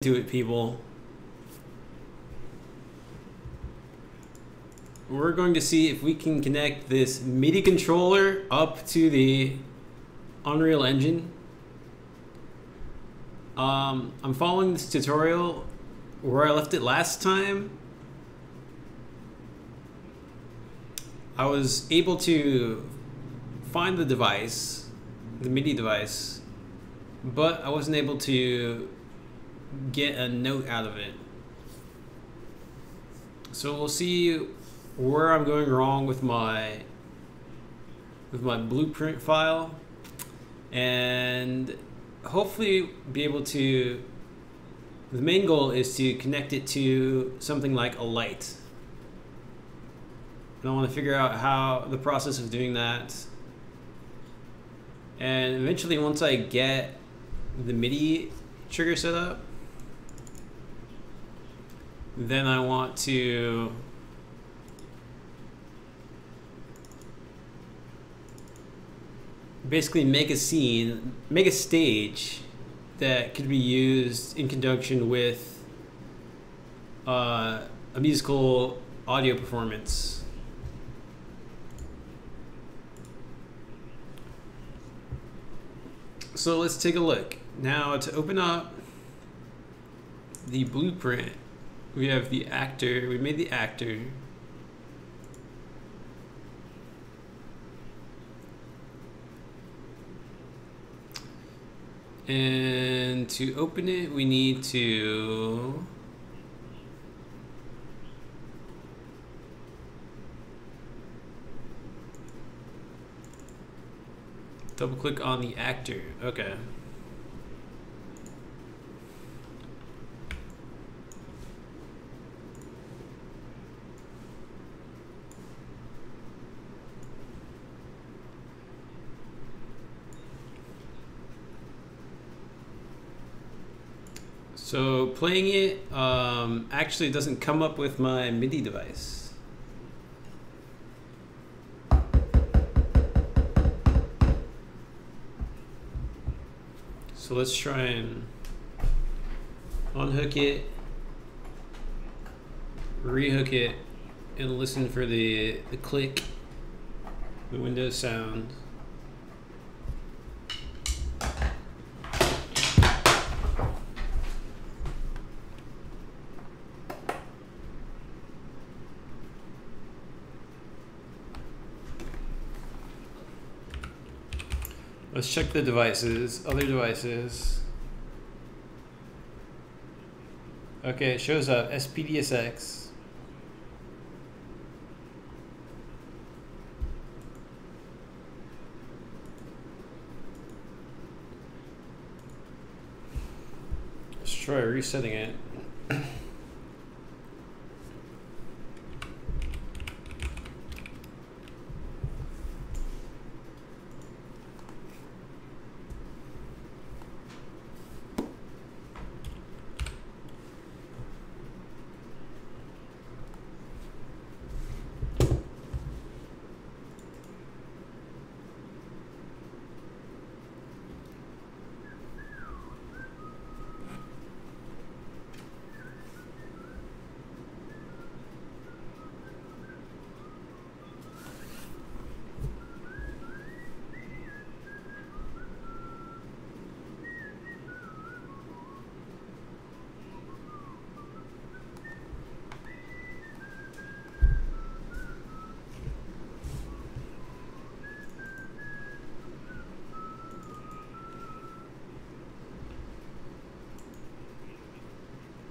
to it, people. We're going to see if we can connect this MIDI controller up to the Unreal Engine. Um, I'm following this tutorial where I left it last time. I was able to find the device, the MIDI device, but I wasn't able to get a note out of it. So we'll see where I'm going wrong with my with my blueprint file and hopefully be able to the main goal is to connect it to something like a light. And I want to figure out how the process of doing that. And eventually once I get the MIDI trigger set up, then I want to basically make a scene, make a stage that could be used in conjunction with uh, a musical audio performance. So let's take a look. Now to open up the blueprint we have the actor. We made the actor. And to open it, we need to double click on the actor. Okay. So playing it um, actually doesn't come up with my MIDI device. So let's try and unhook it, rehook it, and listen for the, the click, the Windows sound. Let's check the devices, other devices. Okay, it shows up SPDSX. Let's try resetting it.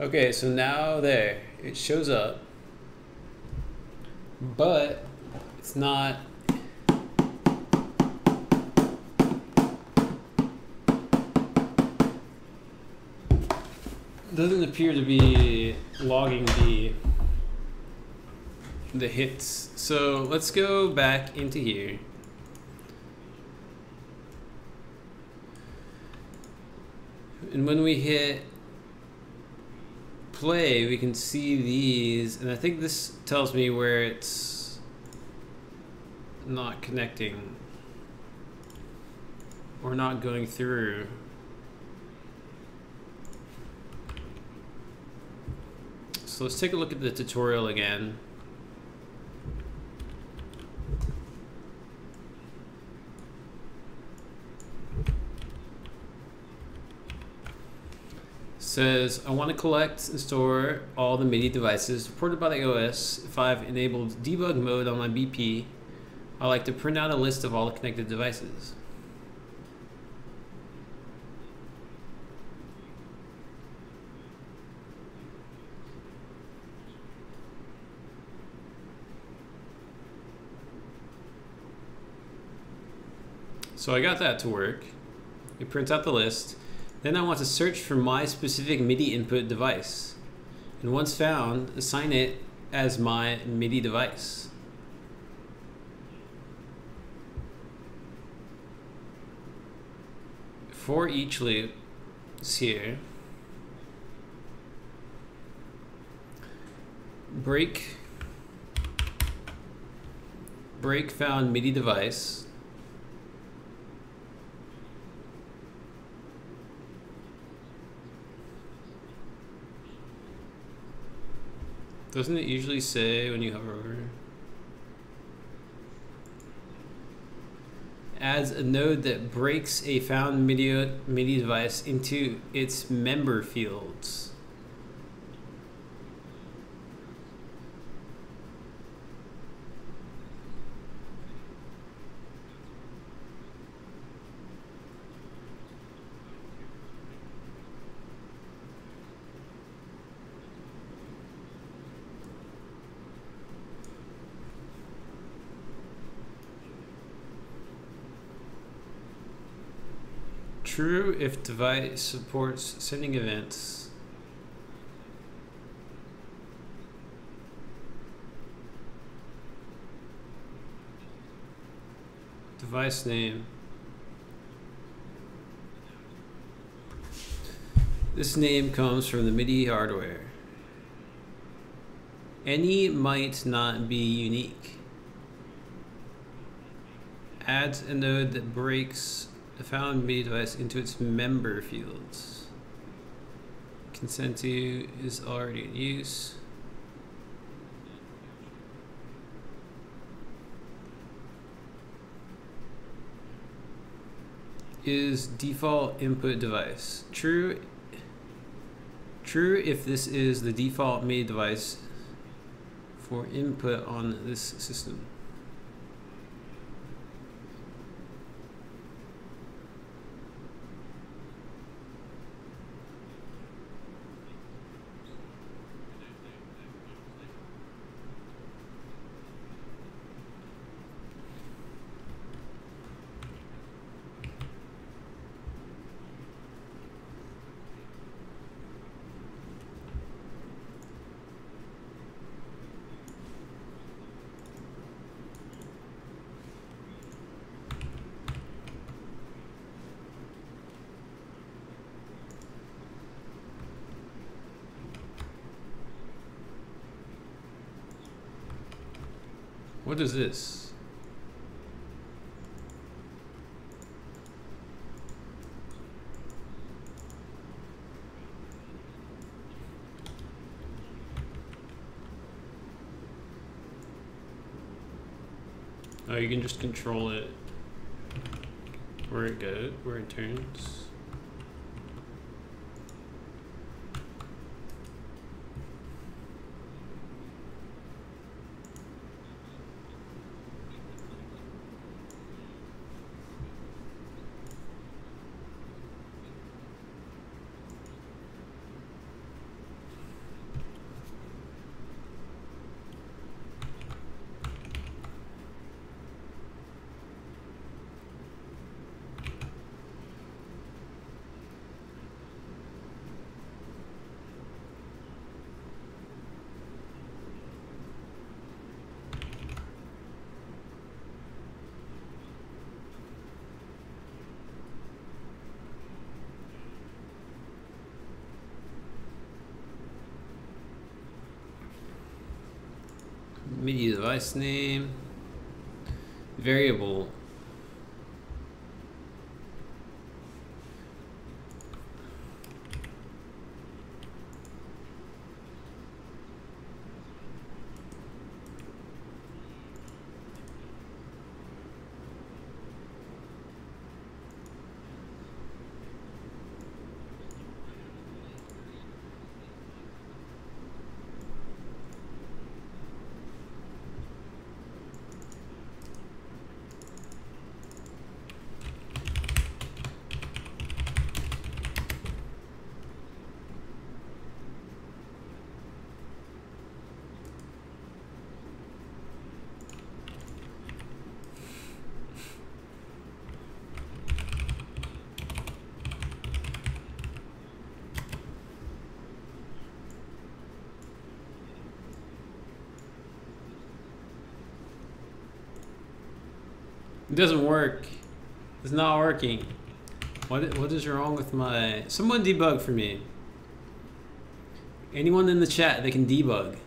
Okay, so now there, it shows up, but it's not doesn't appear to be logging the the hits. So let's go back into here. And when we hit play, we can see these, and I think this tells me where it's not connecting or not going through. So let's take a look at the tutorial again. Says I want to collect and store all the MIDI devices supported by the OS. If I've enabled debug mode on my BP, I like to print out a list of all the connected devices. So I got that to work. It prints out the list. Then I want to search for my specific MIDI input device. And once found, assign it as my MIDI device. For each loop, here. Break break found MIDI device Doesn't it usually say when you hover over? Adds a node that breaks a found MIDI, MIDI device into its member fields. True if device supports sending events. Device name. This name comes from the MIDI hardware. Any might not be unique. Adds a node that breaks the found MIDI device into its member fields. Consent to is already in use. Is default input device. True True if this is the default MIDI device for input on this system. What is this? Oh, you can just control it where it goes, where it turns. MIDI name, variable. Doesn't work. It's not working. What what is wrong with my someone debug for me? Anyone in the chat that can debug.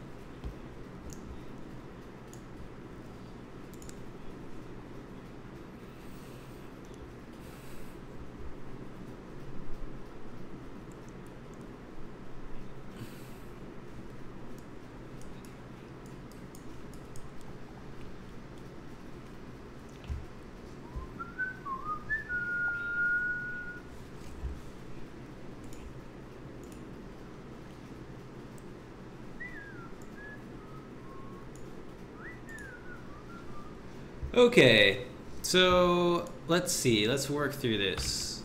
Okay, so let's see. Let's work through this.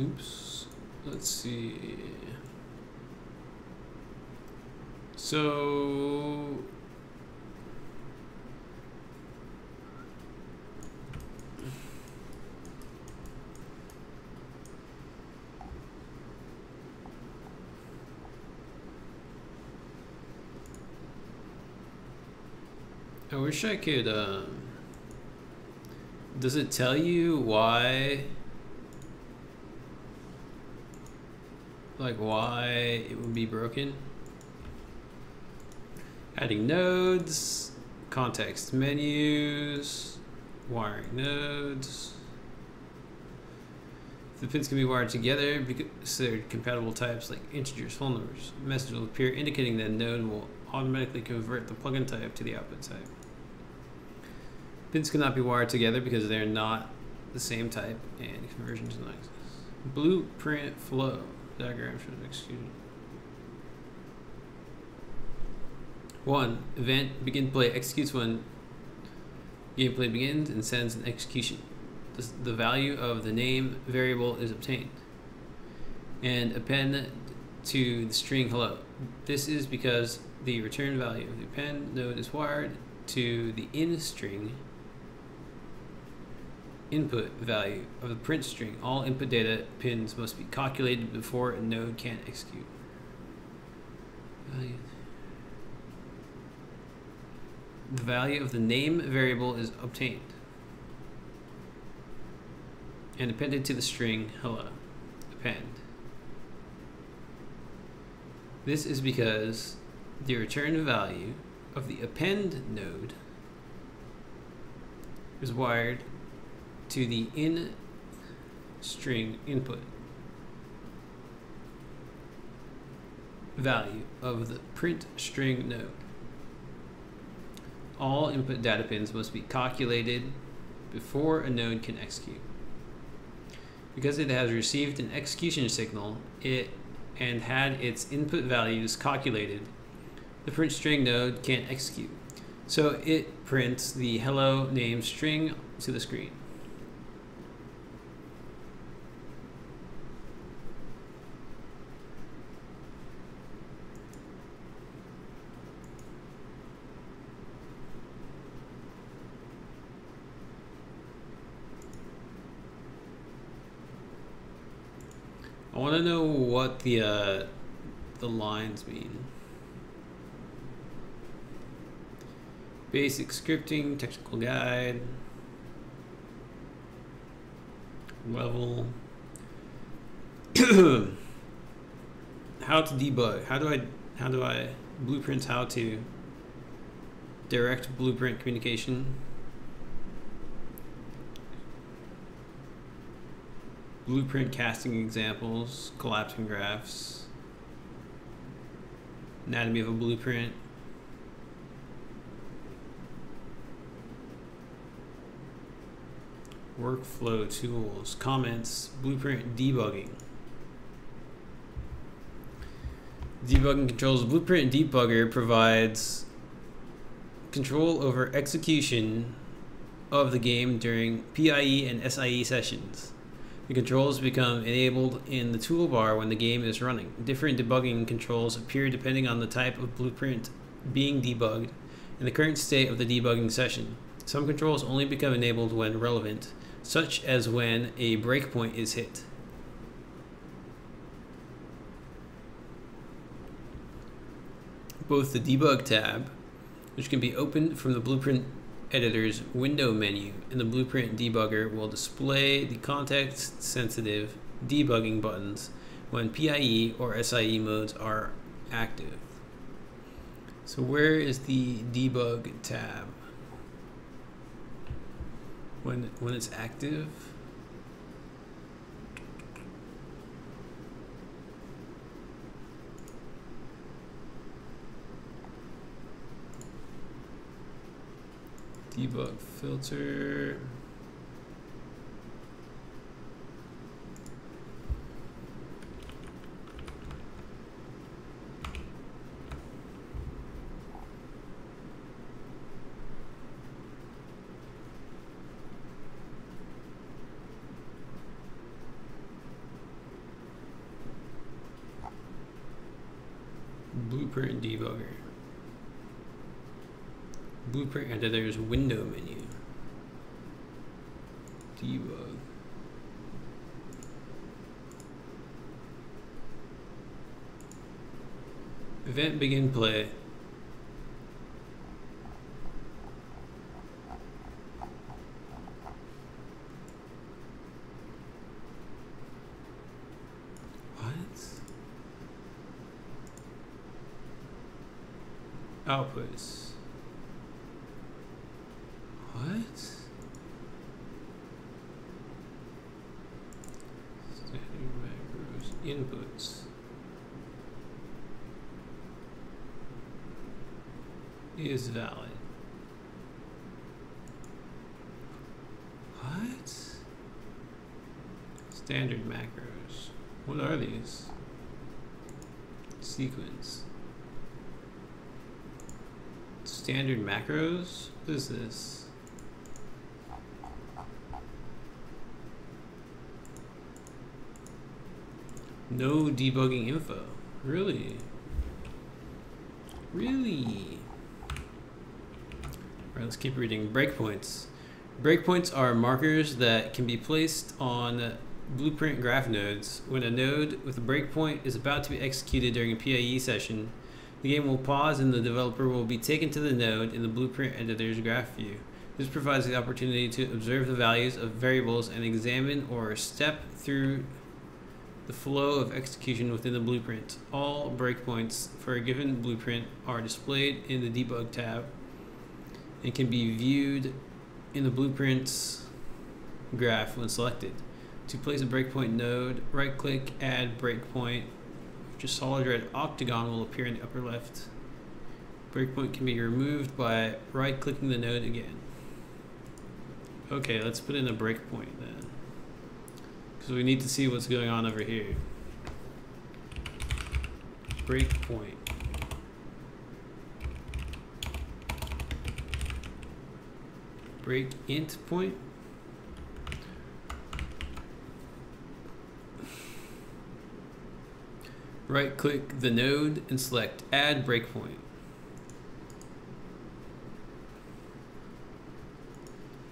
Oops. Let's see. So wish I could, um, does it tell you why, like why it would be broken? Adding nodes, context menus, wiring nodes. The pins can be wired together because they're compatible types like integers, whole numbers. A message will appear indicating that node will automatically convert the plugin type to the output type. Pins cannot be wired together because they're not the same type and conversions not exist. Blueprint flow diagram should have executed. One event begin play executes when gameplay begins and sends an execution. The value of the name variable is obtained and append to the string hello. This is because the return value of the append node is wired to the in string input value of the print string. All input data pins must be calculated before a node can execute. Value. The value of the name variable is obtained and appended to the string hello. Append. This is because the return value of the append node is wired to the in string input value of the print string node. All input data pins must be calculated before a node can execute. Because it has received an execution signal it and had its input values calculated, the print string node can't execute. So it prints the hello name string to the screen. I want to know what the uh, the lines mean. Basic scripting, technical guide, level. how to debug? How do I how do I blueprints how to direct blueprint communication? Blueprint casting examples, collapsing graphs, anatomy of a blueprint. Workflow tools, comments, blueprint debugging. Debugging controls. Blueprint Debugger provides control over execution of the game during PIE and SIE sessions. The controls become enabled in the toolbar when the game is running. Different debugging controls appear depending on the type of blueprint being debugged and the current state of the debugging session. Some controls only become enabled when relevant, such as when a breakpoint is hit. Both the Debug tab which can be opened from the Blueprint editor's window menu, and the Blueprint debugger will display the context-sensitive debugging buttons when PIE or SIE modes are active. So where is the debug tab? When, when it's active? Debug filter. Blueprint debugger blueprint and then there's window menu. Debug. Event begin play. What? Outputs. What? Standard macros, inputs. Valid. What? Standard macros. What are these? Sequence. Standard macros? What is this? No debugging info. Really? Really? Let's keep reading. Breakpoints. Breakpoints are markers that can be placed on blueprint graph nodes. When a node with a breakpoint is about to be executed during a PIE session, the game will pause and the developer will be taken to the node in the blueprint editor's graph view. This provides the opportunity to observe the values of variables and examine or step through the flow of execution within the blueprint. All breakpoints for a given blueprint are displayed in the debug tab and can be viewed in the blueprints graph when selected. To place a breakpoint node, right click add breakpoint, a solid red octagon will appear in the upper left. Breakpoint can be removed by right clicking the node again. Okay, let's put in a breakpoint then. Because we need to see what's going on over here. Breakpoint. Break int point. Right click the node and select add breakpoint.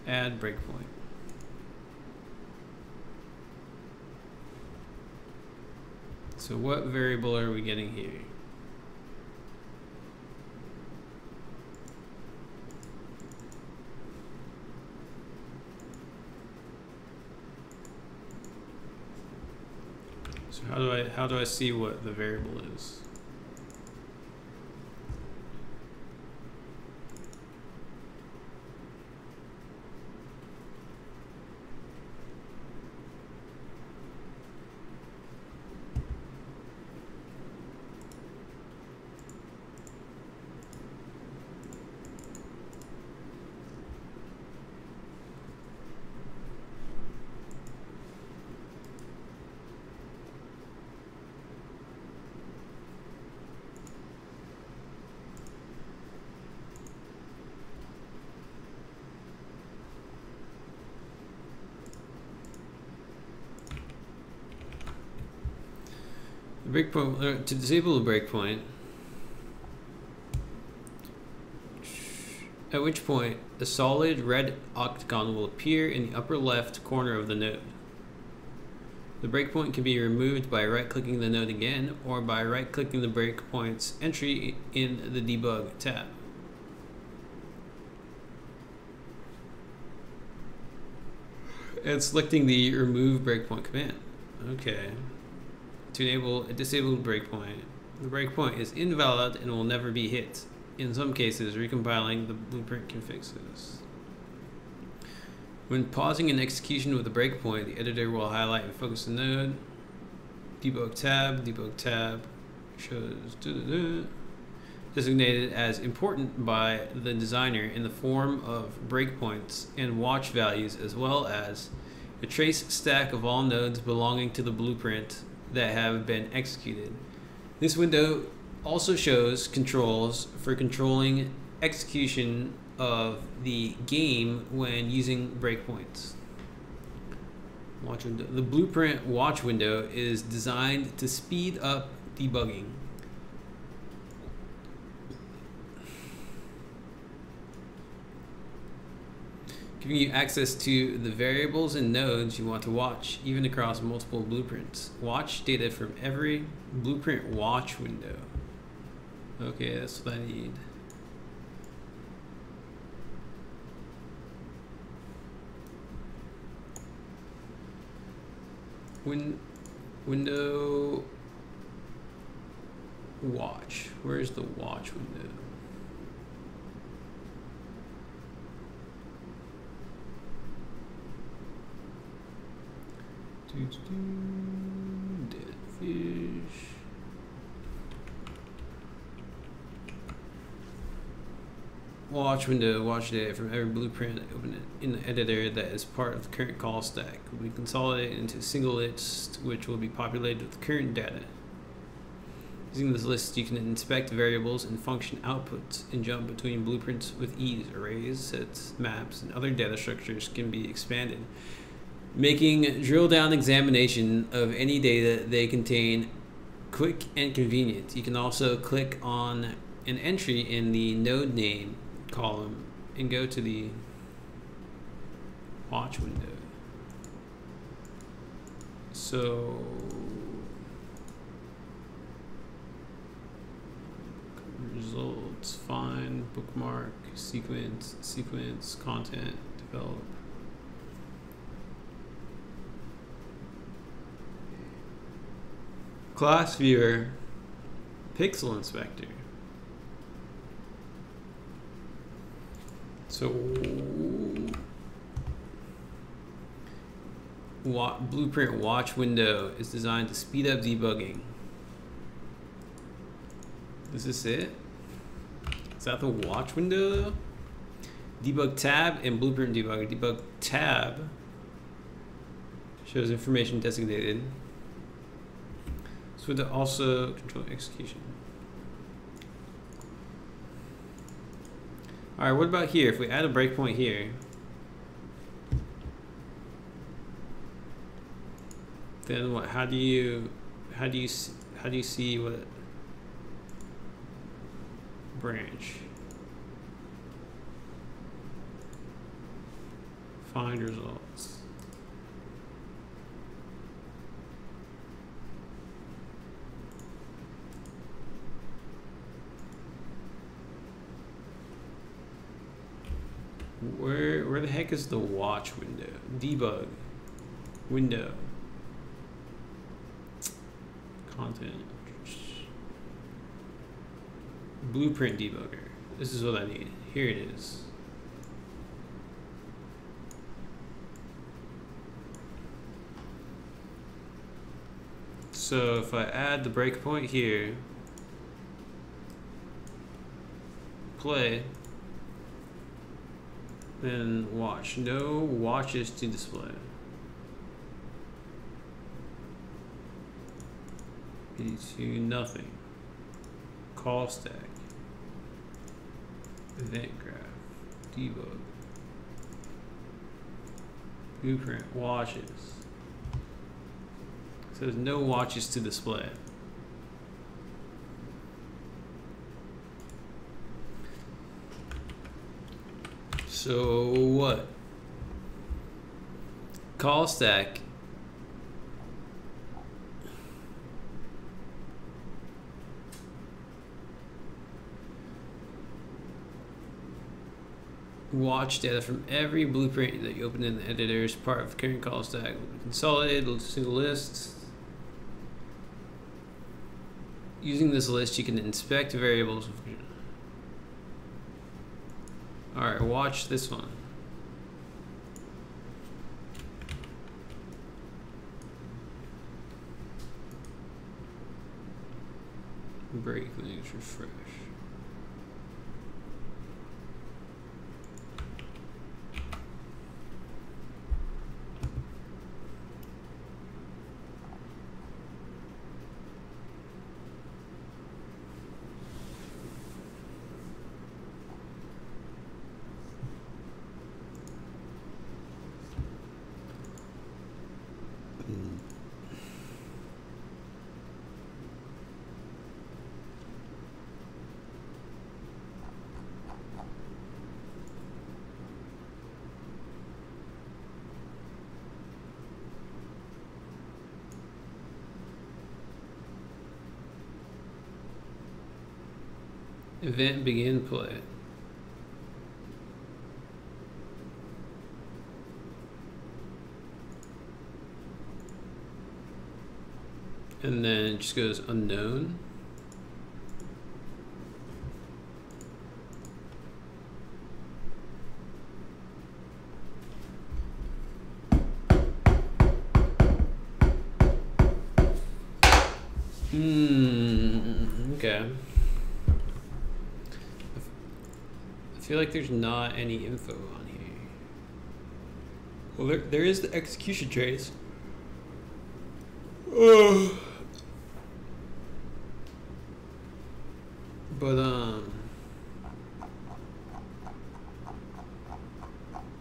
Add breakpoint. So what variable are we getting here? So how do I how do I see what the variable is? breakpoint, uh, to disable the breakpoint, at which point a solid red octagon will appear in the upper left corner of the node. The breakpoint can be removed by right-clicking the node again or by right-clicking the breakpoint's entry in the Debug tab. And selecting the remove breakpoint command. Okay. To enable a disabled breakpoint, the breakpoint is invalid and will never be hit. In some cases, recompiling the blueprint can fix this. When pausing an execution with a breakpoint, the editor will highlight and focus the node. Debug tab, debug tab shows designated as important by the designer in the form of breakpoints and watch values as well as a trace stack of all nodes belonging to the blueprint that have been executed. This window also shows controls for controlling execution of the game when using breakpoints. Watch window. The blueprint watch window is designed to speed up debugging. Giving you access to the variables and nodes you want to watch, even across multiple blueprints. Watch data from every blueprint watch window. Okay, that's what I need. Win window watch. Where's the watch window? Dead fish. Watch window, watch data from every blueprint open in the editor that is part of the current call stack. We consolidate into a single list which will be populated with current data. Using this list, you can inspect variables and function outputs and jump between blueprints with ease. Arrays, sets, maps, and other data structures can be expanded making drill down examination of any data they contain quick and convenient. You can also click on an entry in the node name column and go to the watch window. So results, find, bookmark, sequence, sequence, content, develop. Class viewer, pixel inspector. So, blueprint watch window is designed to speed up debugging. Is this it? Is that the watch window? Debug tab and blueprint debugger. Debug tab shows information designated so the also control execution. All right, what about here? If we add a breakpoint here, then what? How do you, how do you, how do you see what branch? Find results. Where where the heck is the watch window? Debug. Window. Content. Blueprint debugger. This is what I need. Here it is. So if I add the breakpoint here, play, then watch. No watches to display. P2 nothing. Call stack. Event graph. Debug. Blueprint watches. So there's no watches to display. So what? Call stack. watch data from every blueprint that you open in the editor is part of the current call stack. Consolidated single list. Using this list, you can inspect variables. All right, watch this one. Break links, refresh. Event begin play. And then it just goes unknown. Hmm, okay. I feel like there's not any info on here. Well, there, there is the execution trace. But, um...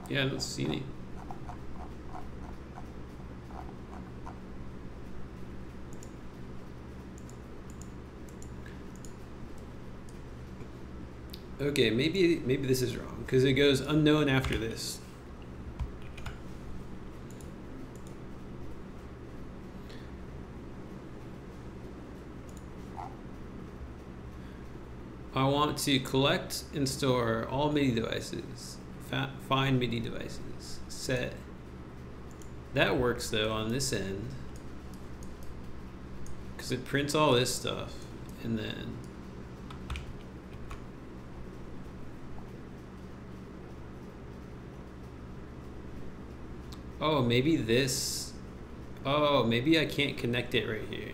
Yeah, I don't see any. Okay, maybe maybe this is wrong because it goes unknown after this. I want to collect and store all MIDI devices. find MIDI devices. Set. That works though on this end. Because it prints all this stuff. And then Oh, maybe this. Oh, maybe I can't connect it right here.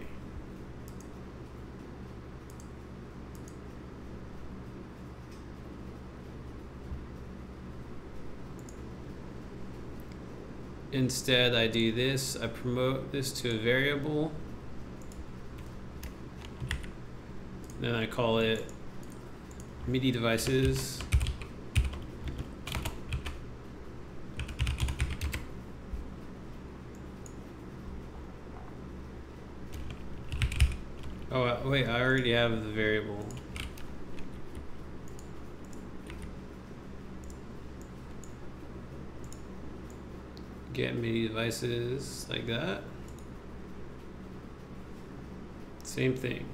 Instead, I do this. I promote this to a variable. Then I call it MIDI devices. Oh, uh, wait, I already have the variable. Get MIDI devices like that. Same thing.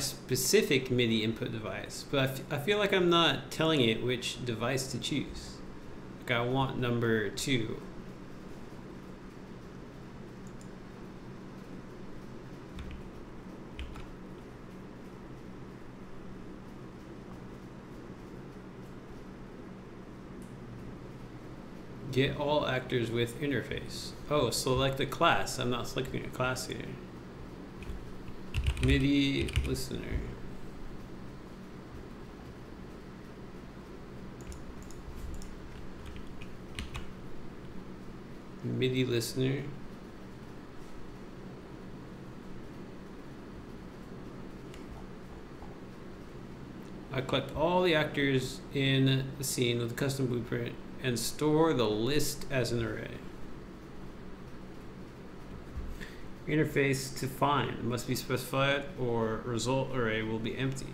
Specific MIDI input device, but I, feel like I'm not telling it which device to choose. Like I want number two. Get all actors with interface. Oh, select a class. I'm not selecting a class here. MIDI listener. MIDI listener. I collect all the actors in the scene with a custom blueprint and store the list as an array. Interface to find. It must be specified or result array will be empty.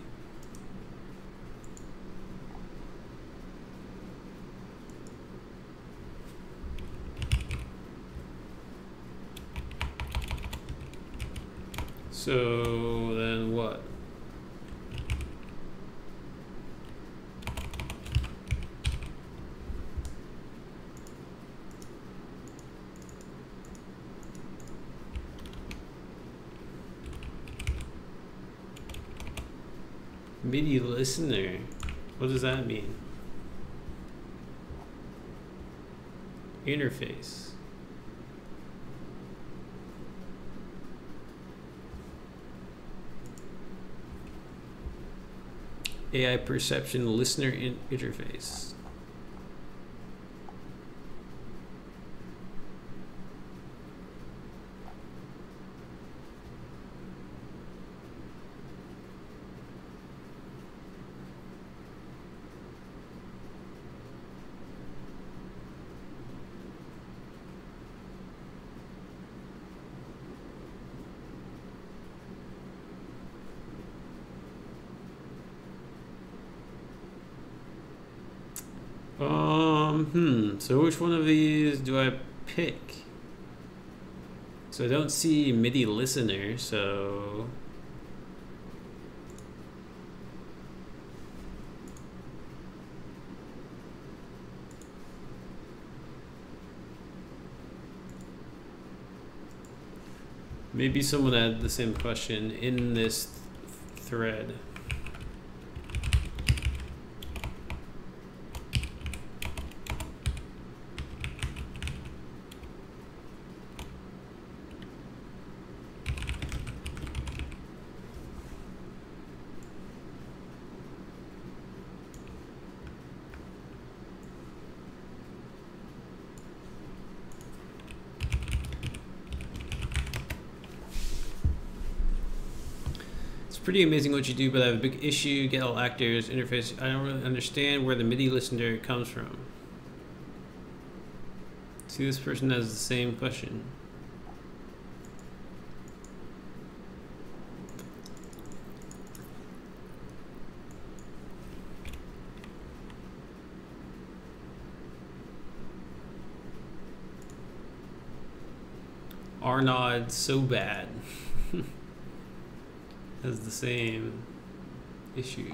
So then what? MIDI listener. What does that mean? Interface. AI perception listener in interface. Um, hmm. So which one of these do I pick? So I don't see MIDI listener, so... Maybe someone had the same question in this thread. Pretty amazing what you do, but I have a big issue. Get all actors interface. I don't really understand where the MIDI listener comes from. See, this person has the same question. Arnaud so bad. Has the same issue.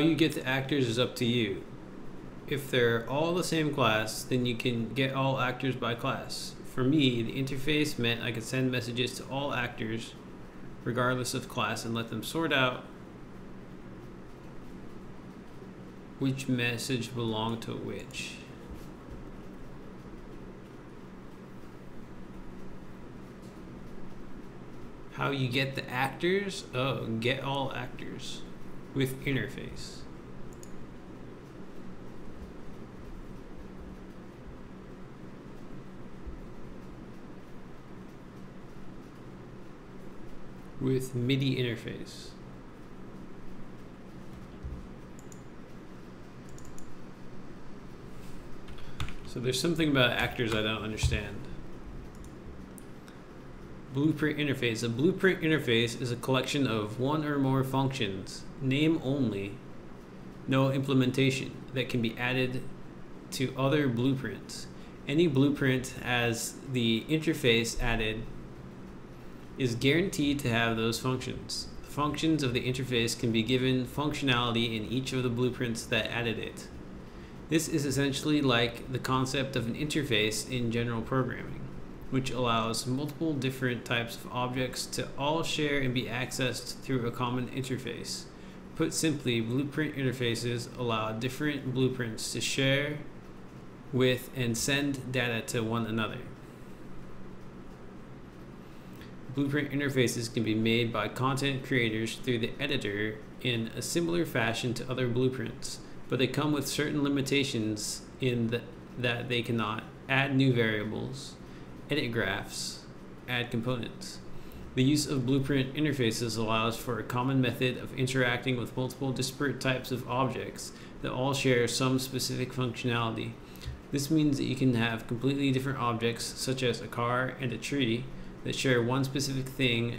You get the actors is up to you. If they're all the same class, then you can get all actors by class. For me, the interface meant I could send messages to all actors, regardless of class, and let them sort out which message belonged to which. How you get the actors? Oh, get all actors with interface. With MIDI interface. So there's something about actors I don't understand. Blueprint interface. A blueprint interface is a collection of one or more functions name only, no implementation that can be added to other blueprints. Any blueprint has the interface added is guaranteed to have those functions. The functions of the interface can be given functionality in each of the blueprints that added it. This is essentially like the concept of an interface in general programming, which allows multiple different types of objects to all share and be accessed through a common interface. Put simply, blueprint interfaces allow different blueprints to share with and send data to one another. Blueprint interfaces can be made by content creators through the editor in a similar fashion to other blueprints, but they come with certain limitations in the, that they cannot add new variables, edit graphs, add components. The use of blueprint interfaces allows for a common method of interacting with multiple disparate types of objects that all share some specific functionality. This means that you can have completely different objects, such as a car and a tree, that share one specific thing,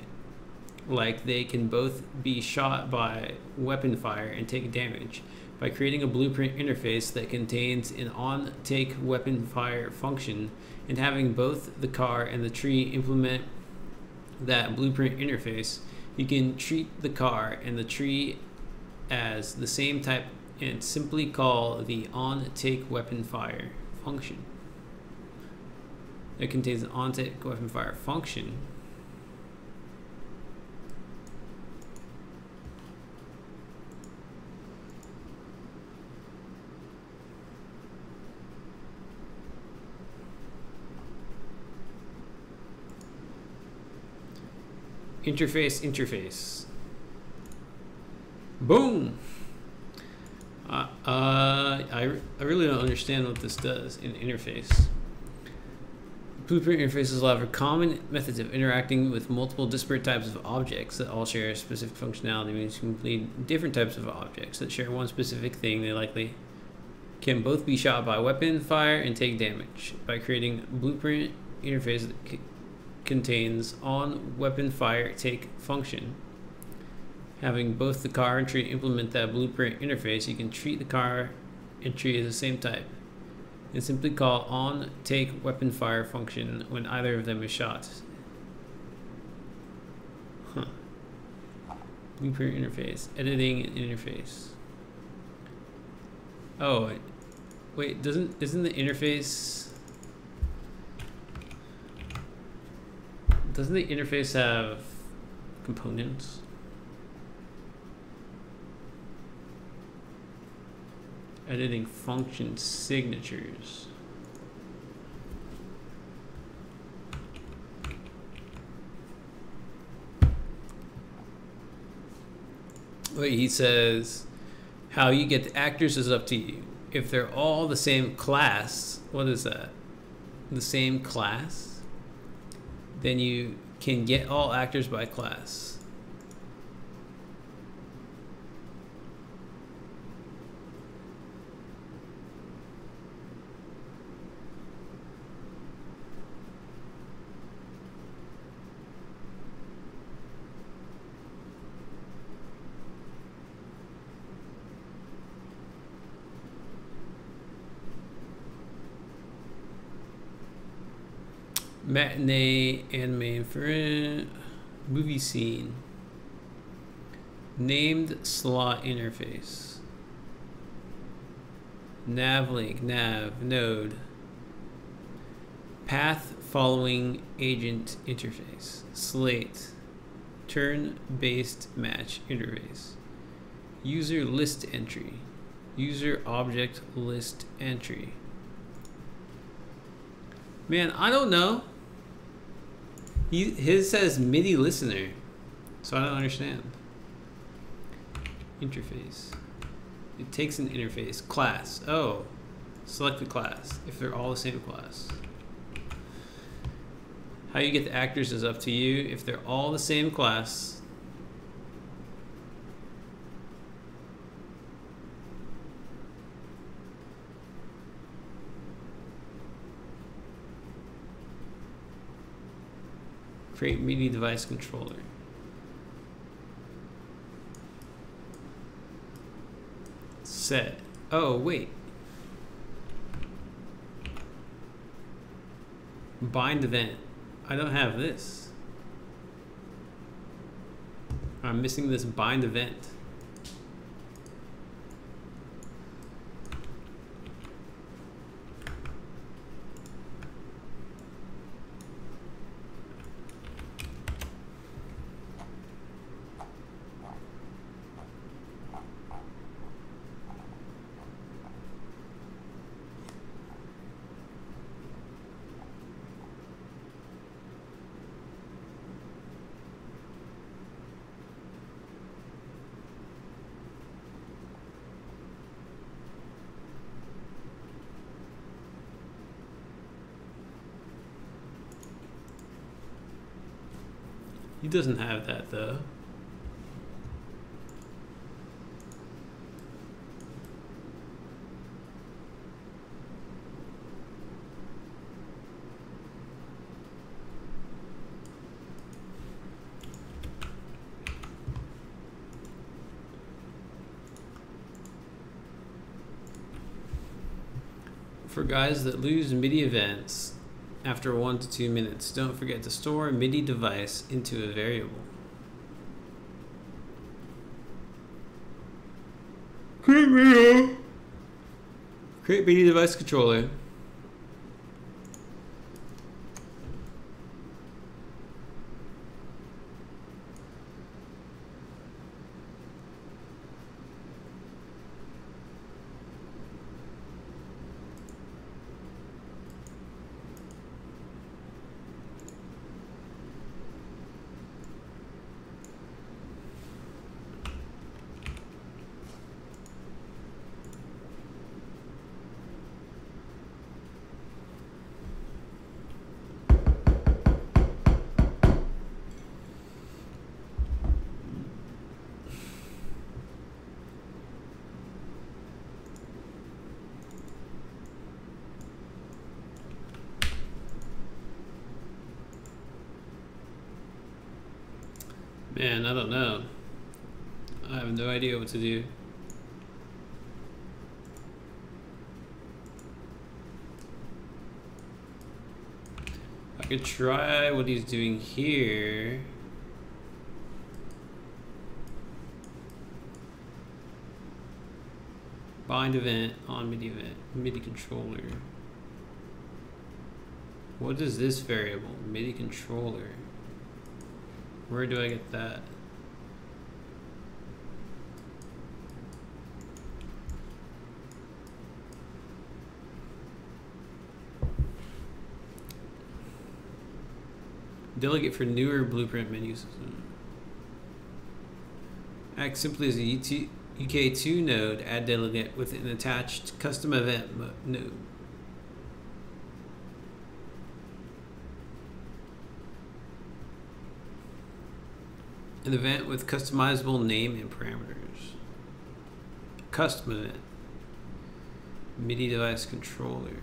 like they can both be shot by weapon fire and take damage. By creating a blueprint interface that contains an on take weapon fire function and having both the car and the tree implement that blueprint interface, you can treat the car and the tree as the same type and simply call the on take weapon fire function that contains an on-take weapon fire function. Interface, interface. Boom! Uh, uh, I, I really don't understand what this does in interface. Blueprint interfaces allow for common methods of interacting with multiple disparate types of objects that all share specific functionality, means completely different types of objects that share one specific thing. They likely can both be shot by weapon fire and take damage. By creating blueprint interface contains on weapon fire take function. Having both the car and tree implement that blueprint interface, you can treat the car tree as the same type and simply call on take weapon fire function when either of them is shot. Blueprint interface, editing interface. Oh, wait, doesn't isn't the interface doesn't the interface have components? editing function signatures. Wait, he says, how you get the actors is up to you. If they're all the same class, what is that? The same class? Then you can get all actors by class. Matinee anime for movie scene. Named slot interface. Nav link, nav node. Path following agent interface. Slate. Turn based match interface. User list entry. User object list entry. Man i don't know he, his says MIDI listener, so I don't understand. Interface. It takes an interface. Class. Oh, select the class if they're all the same class. How you get the actors is up to you. If they're all the same class, create MIDI device controller. Set. Oh, wait. Bind event. I don't have this. I'm missing this bind event. Doesn't have that though. For guys that lose MIDI events, after one to two minutes. Don't forget to store a MIDI device into a variable. Create. Create MIDI device controller. Man, I don't know. I have no idea what to do. I could try what he's doing here. Bind event on MIDI event, MIDI controller. What is this variable? MIDI controller. Where do I get that? Delegate for newer blueprint menus. Act simply as a UK2 node, add delegate with an attached custom event node. An event with customizable name and parameters. Custom event. MIDI device controller.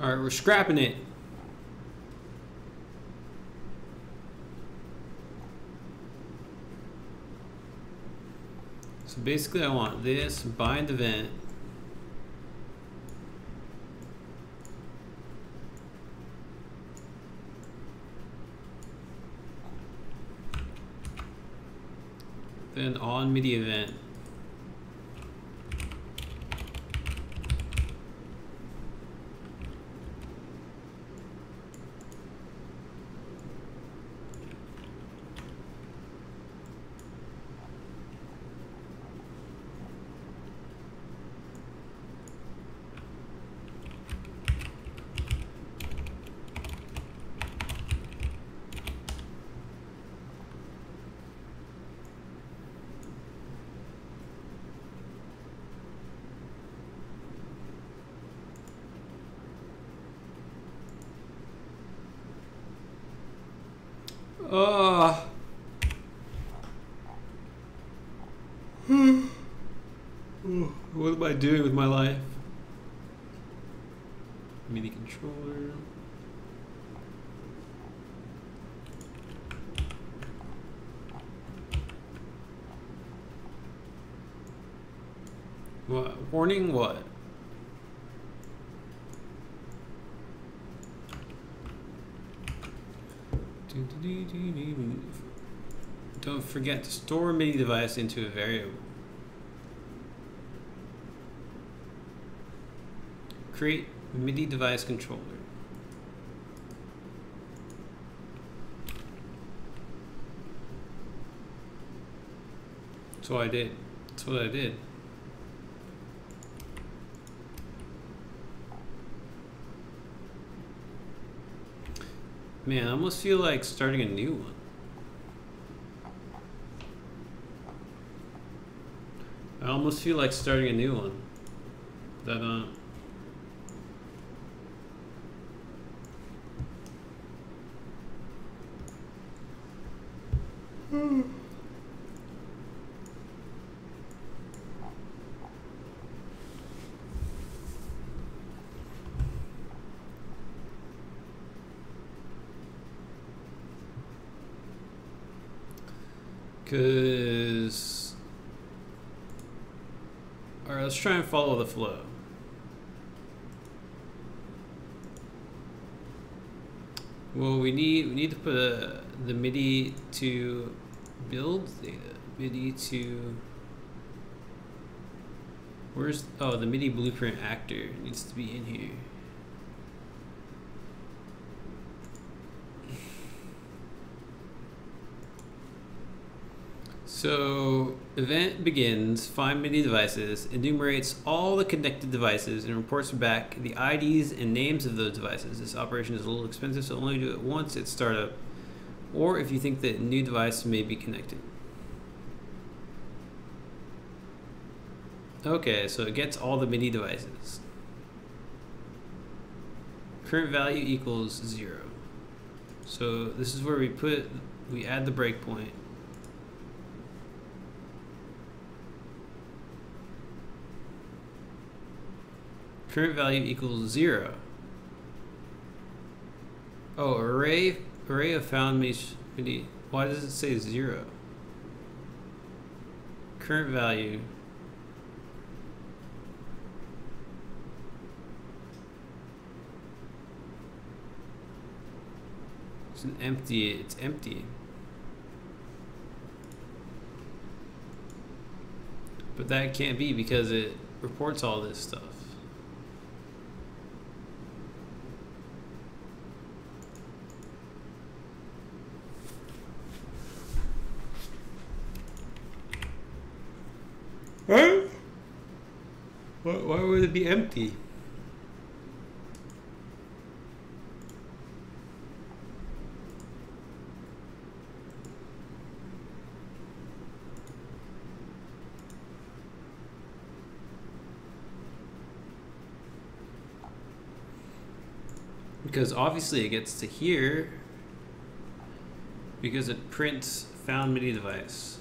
All right, we're scrapping it. So basically I want this bind event then on MIDI event Oh. what am I doing with my life? Mini controller. What? Warning what? Don't forget to store a MIDI device into a variable. Create MIDI device controller. That's what I did. That's what I did. Man, I almost feel like starting a new one. I almost feel like starting a new one. That, uh... Hmm. Because... Alright, let's try and follow the flow. Well, we need we need to put a, the MIDI to build the MIDI to where's oh the MIDI blueprint actor needs to be in here. So event begins, find MIDI devices, enumerates all the connected devices and reports back the IDs and names of those devices. This operation is a little expensive, so only do it once at startup or if you think that a new device may be connected. Okay, so it gets all the MIDI devices. Current value equals zero. So this is where we put, we add the breakpoint. Current value equals zero. Oh, array array of found MIDI. Why does it say zero? Current value. It's an empty. It's empty. But that can't be because it reports all this stuff. Huh? Why, be empty? Because obviously it gets to here because it prints found MIDI device.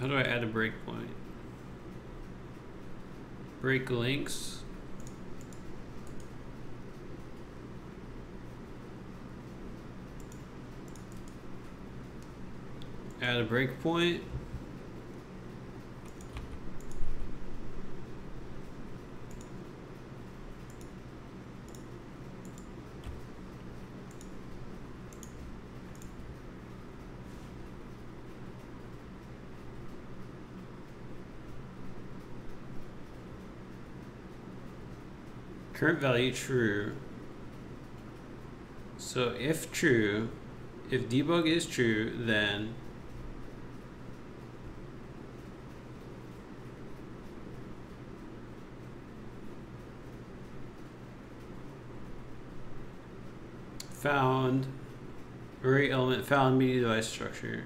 How do I add a breakpoint? Break links. Add a breakpoint. Current value true. So if true, if debug is true, then found array element found MIDI device structure.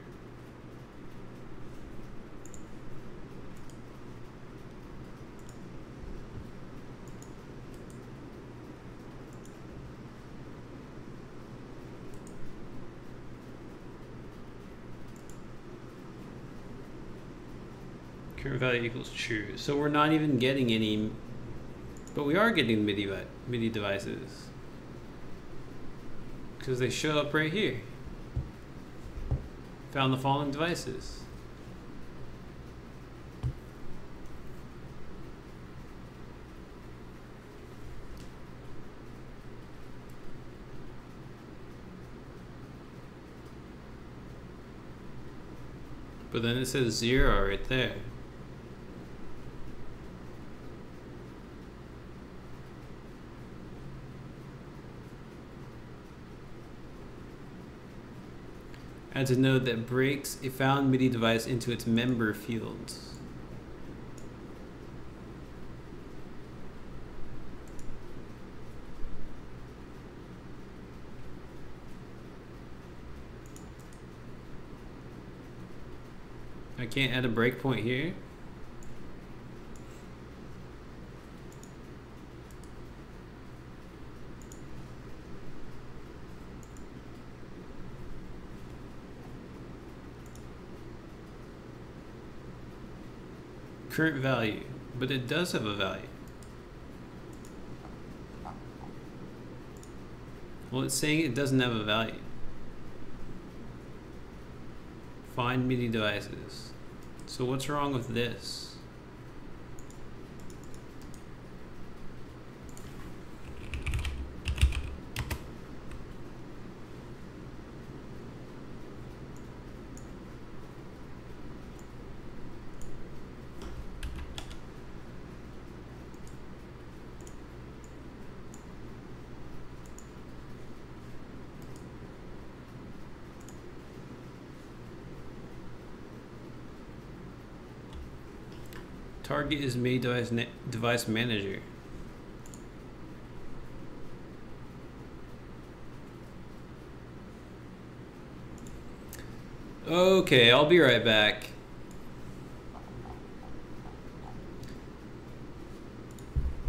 Current value equals true. So we're not even getting any, but we are getting MIDI, MIDI devices. Because they show up right here. Found the following devices. But then it says zero right there. To note that breaks a found MIDI device into its member fields. I can't add a breakpoint here. Current value, but it does have a value. Well, it's saying it doesn't have a value. Find MIDI devices. So what's wrong with this? Target is MIDI device, device manager. Okay, I'll be right back.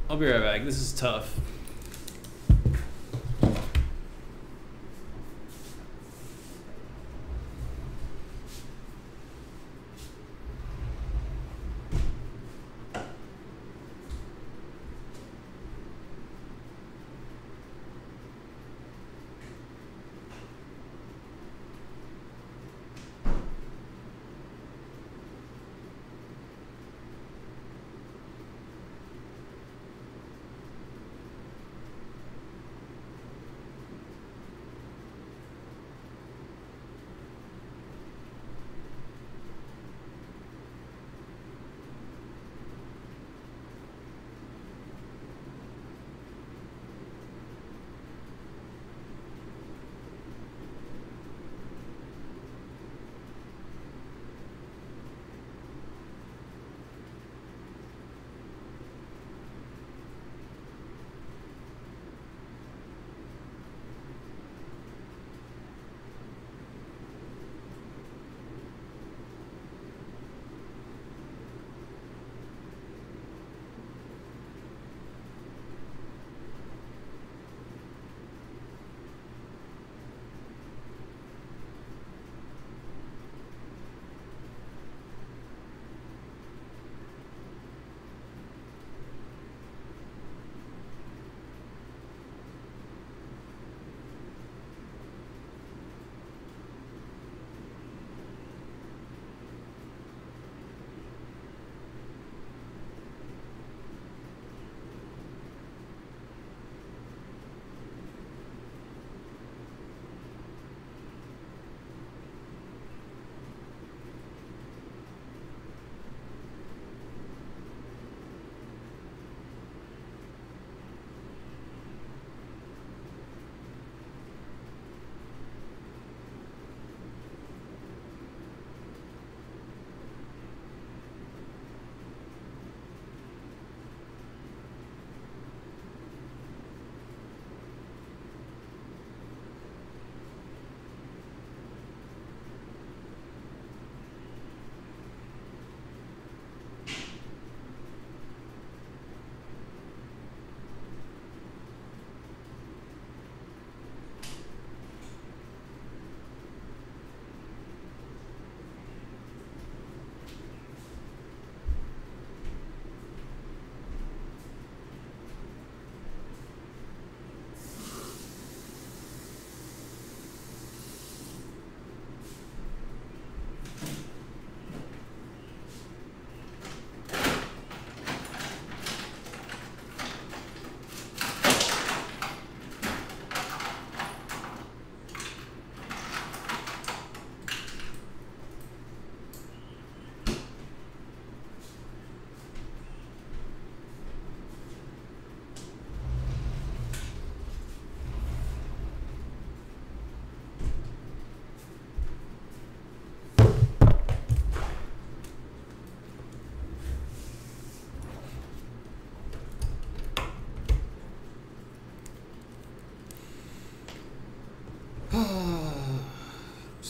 I'll be right back. This is tough.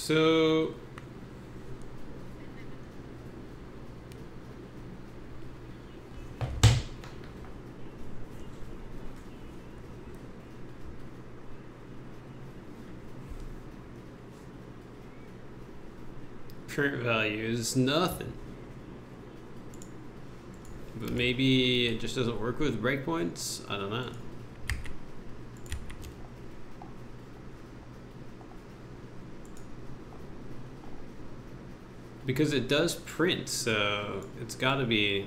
So current value is nothing. But maybe it just doesn't work with breakpoints? I don't know. Because it does print, so it's got to be...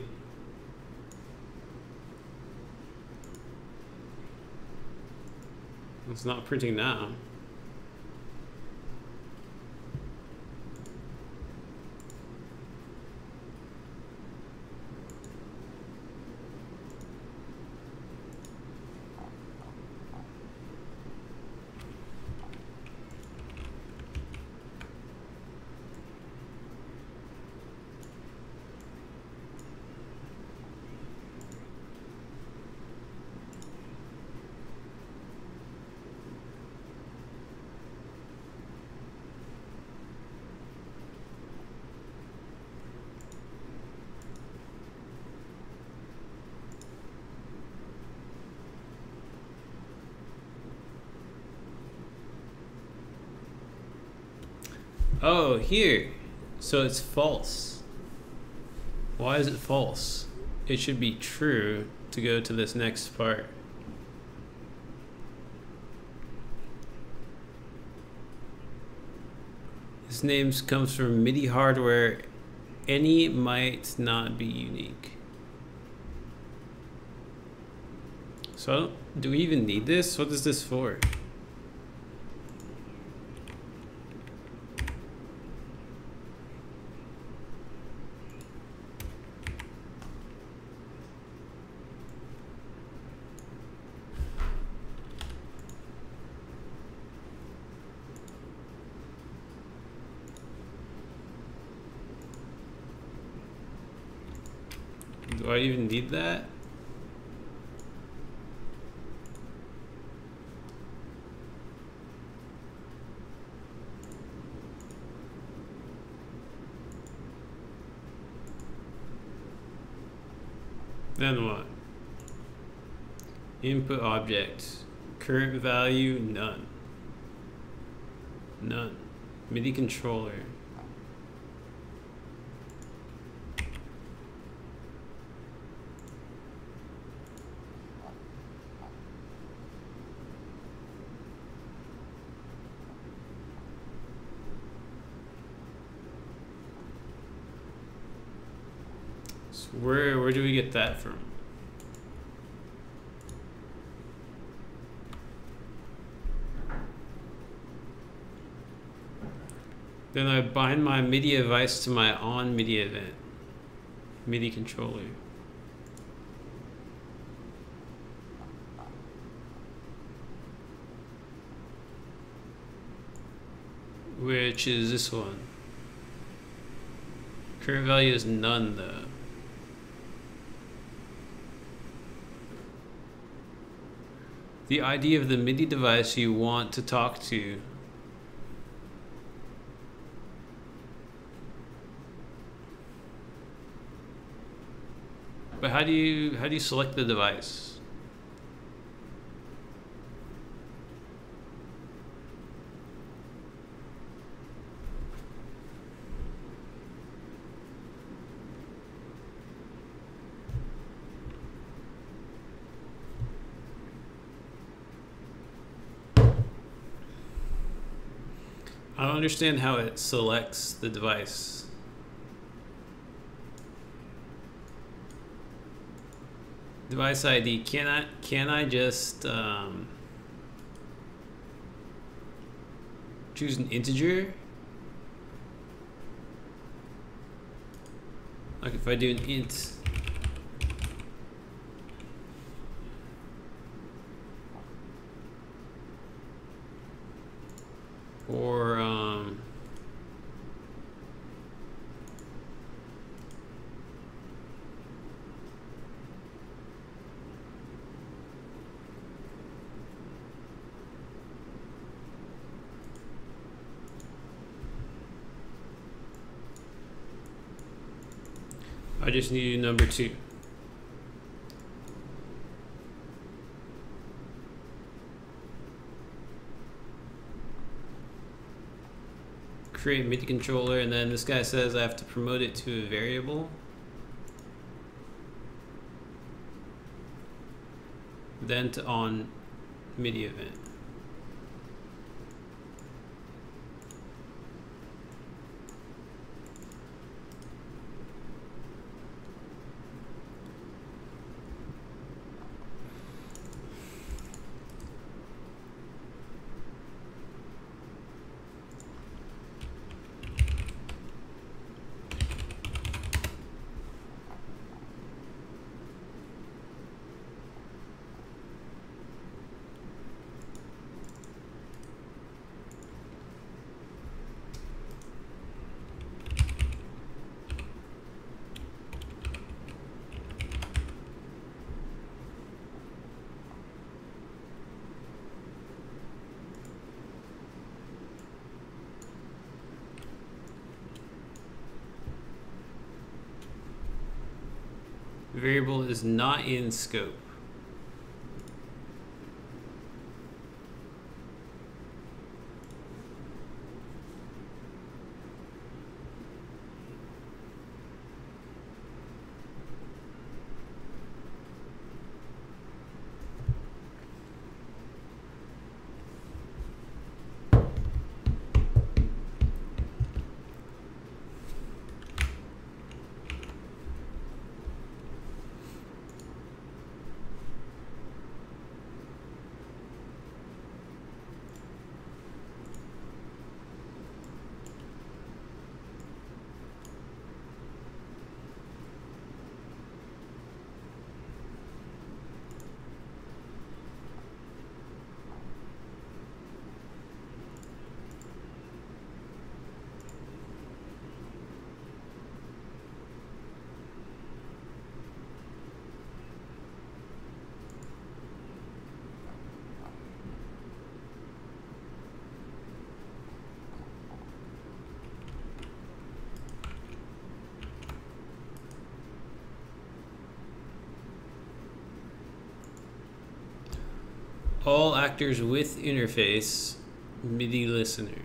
It's not printing now. Oh, here. So it's false. Why is it false? It should be true to go to this next part. This name comes from MIDI hardware. Any might not be unique. So, do we even need this? What is this for? Do I even need that? Then what? Input object. Current value, none. None. MIDI controller. So where where do we get that from? Then I bind my MIDI device to my on MIDI event, MIDI controller. Which is this one. Current value is none though. The ID of the MIDI device you want to talk to But how do you how do you select the device? I don't understand how it selects the device. Device ID, can I, can I just um, choose an integer? Like if I do an int or um, I just need number two. Create MIDI controller, and then this guy says I have to promote it to a variable. Then to on MIDI event. Variable is not in scope. All actors with interface MIDI listener.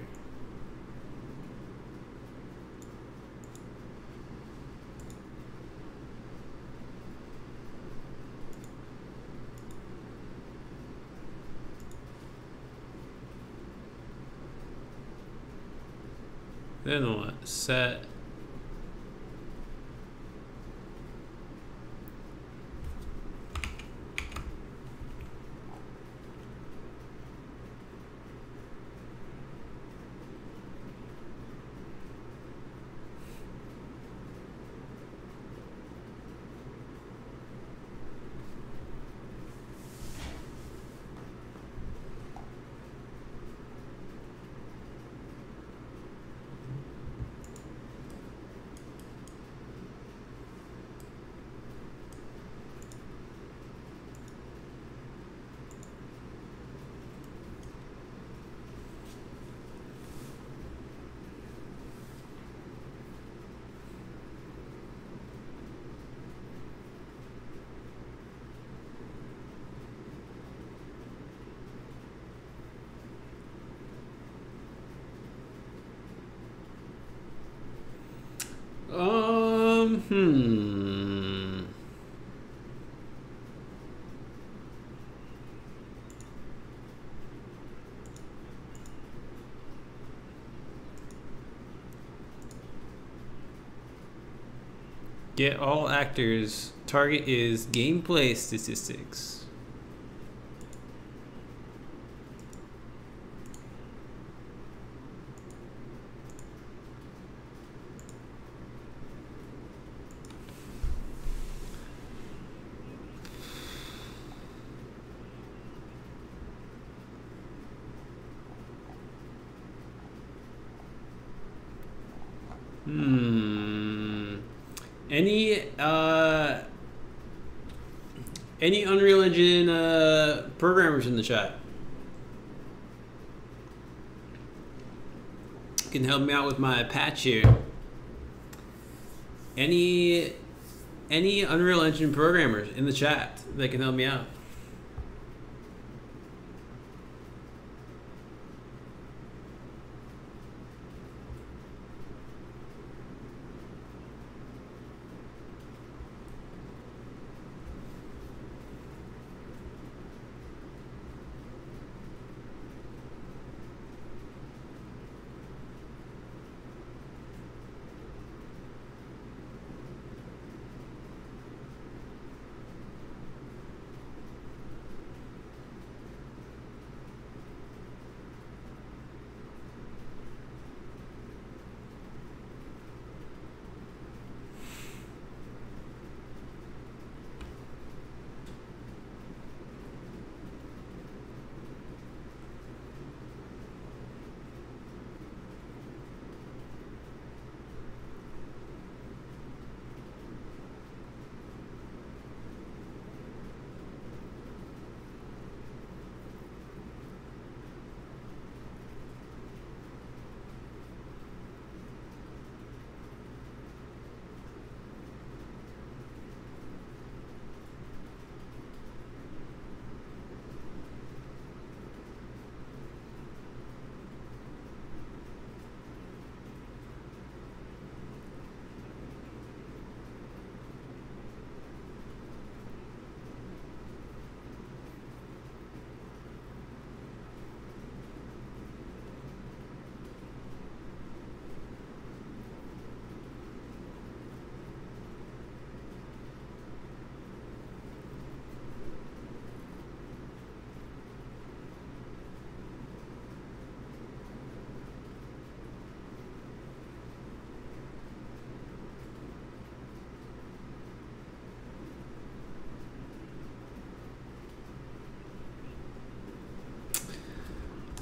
Then what? Set Um, hmm. Get all actors. Target is gameplay statistics. Hmm. Any uh any Unreal Engine uh, programmers in the chat? Can help me out with my patch here. Any any Unreal Engine programmers in the chat that can help me out.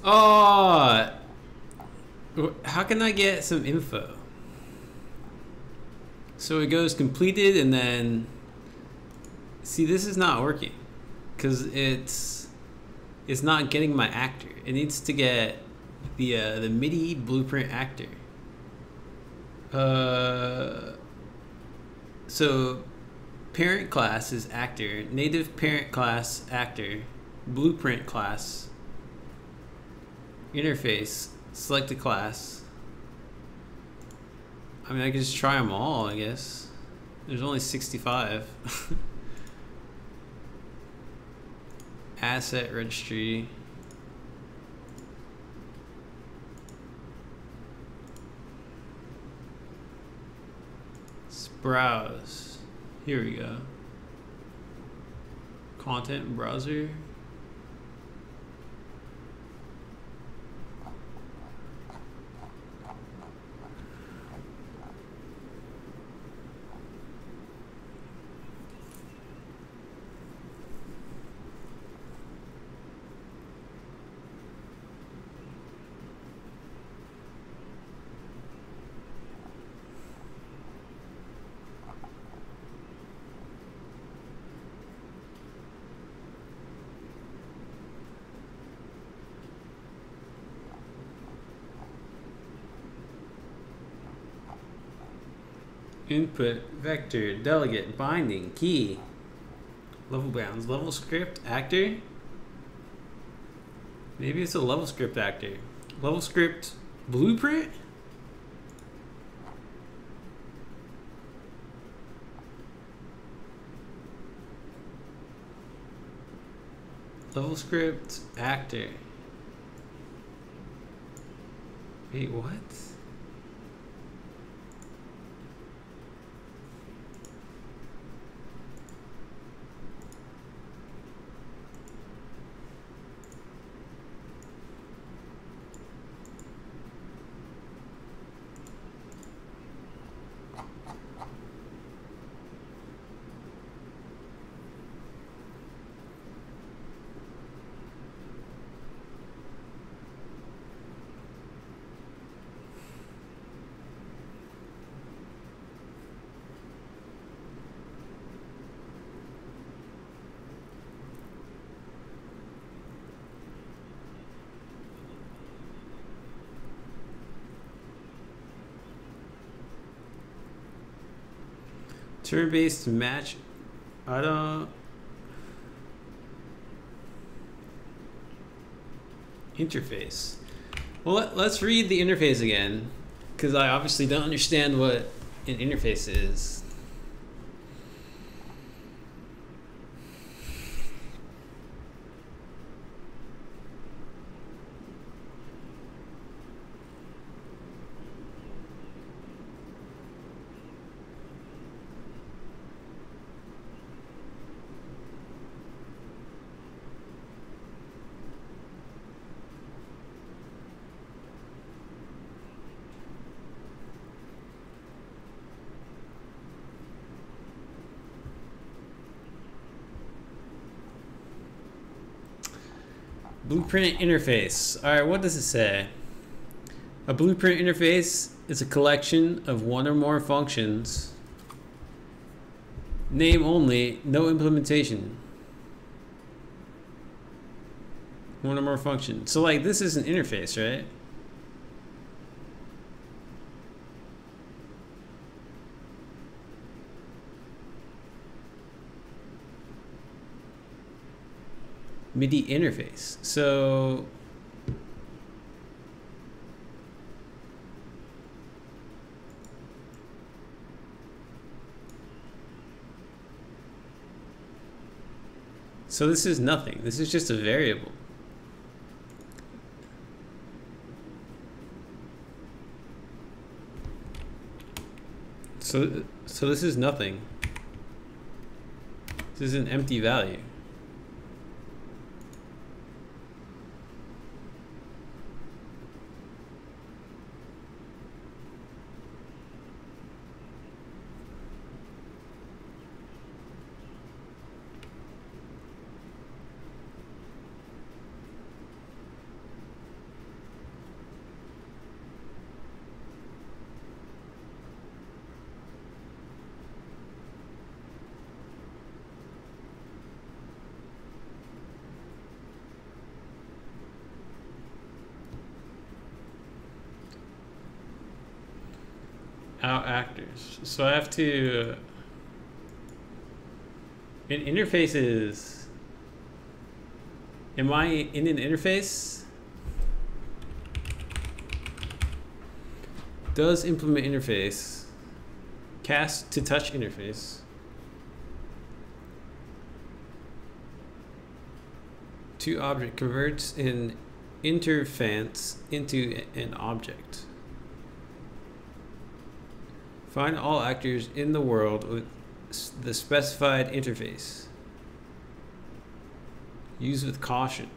Oh, how can I get some info? So it goes completed and then see this is not working because it's it's not getting my actor. It needs to get the uh, the MIDI blueprint actor. Uh, so parent class is actor, native parent class actor, blueprint class interface, select a class. I mean, I could just try them all, I guess. There's only 65. Asset registry. browse. Here we go. Content browser. Input, vector, delegate, binding, key, level bounds, level script, actor. Maybe it's a level script actor. Level script blueprint? Level script actor. Wait, what? Turn-based match. I don't. Interface. Well, let, let's read the interface again, because I obviously don't understand what an interface is. Blueprint interface. All right, what does it say? A blueprint interface is a collection of one or more functions. Name only, no implementation. One or more functions. So like this is an interface, right? MIDI interface. So So this is nothing. This is just a variable. So so this is nothing. This is an empty value. out actors. So I have to. Uh, in interfaces. Am I in an interface? Does implement interface. Cast to touch interface. To object converts an interface into an object. Find all actors in the world with the specified interface. Use with caution.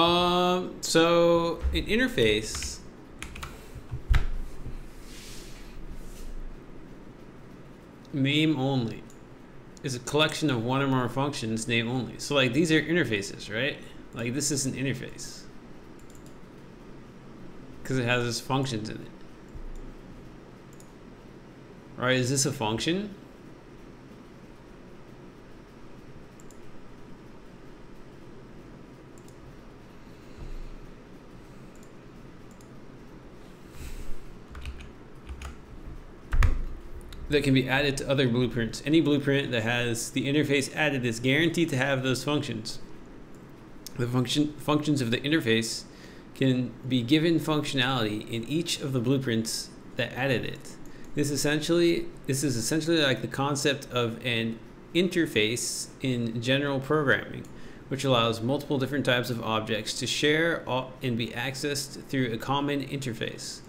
Um, so an interface name only is a collection of one or more functions name only. So like these are interfaces, right? Like this is an interface because it has its functions in it. Right, is this a function? That can be added to other blueprints. Any blueprint that has the interface added is guaranteed to have those functions. The function functions of the interface can be given functionality in each of the blueprints that added it. This essentially this is essentially like the concept of an interface in general programming, which allows multiple different types of objects to share and be accessed through a common interface.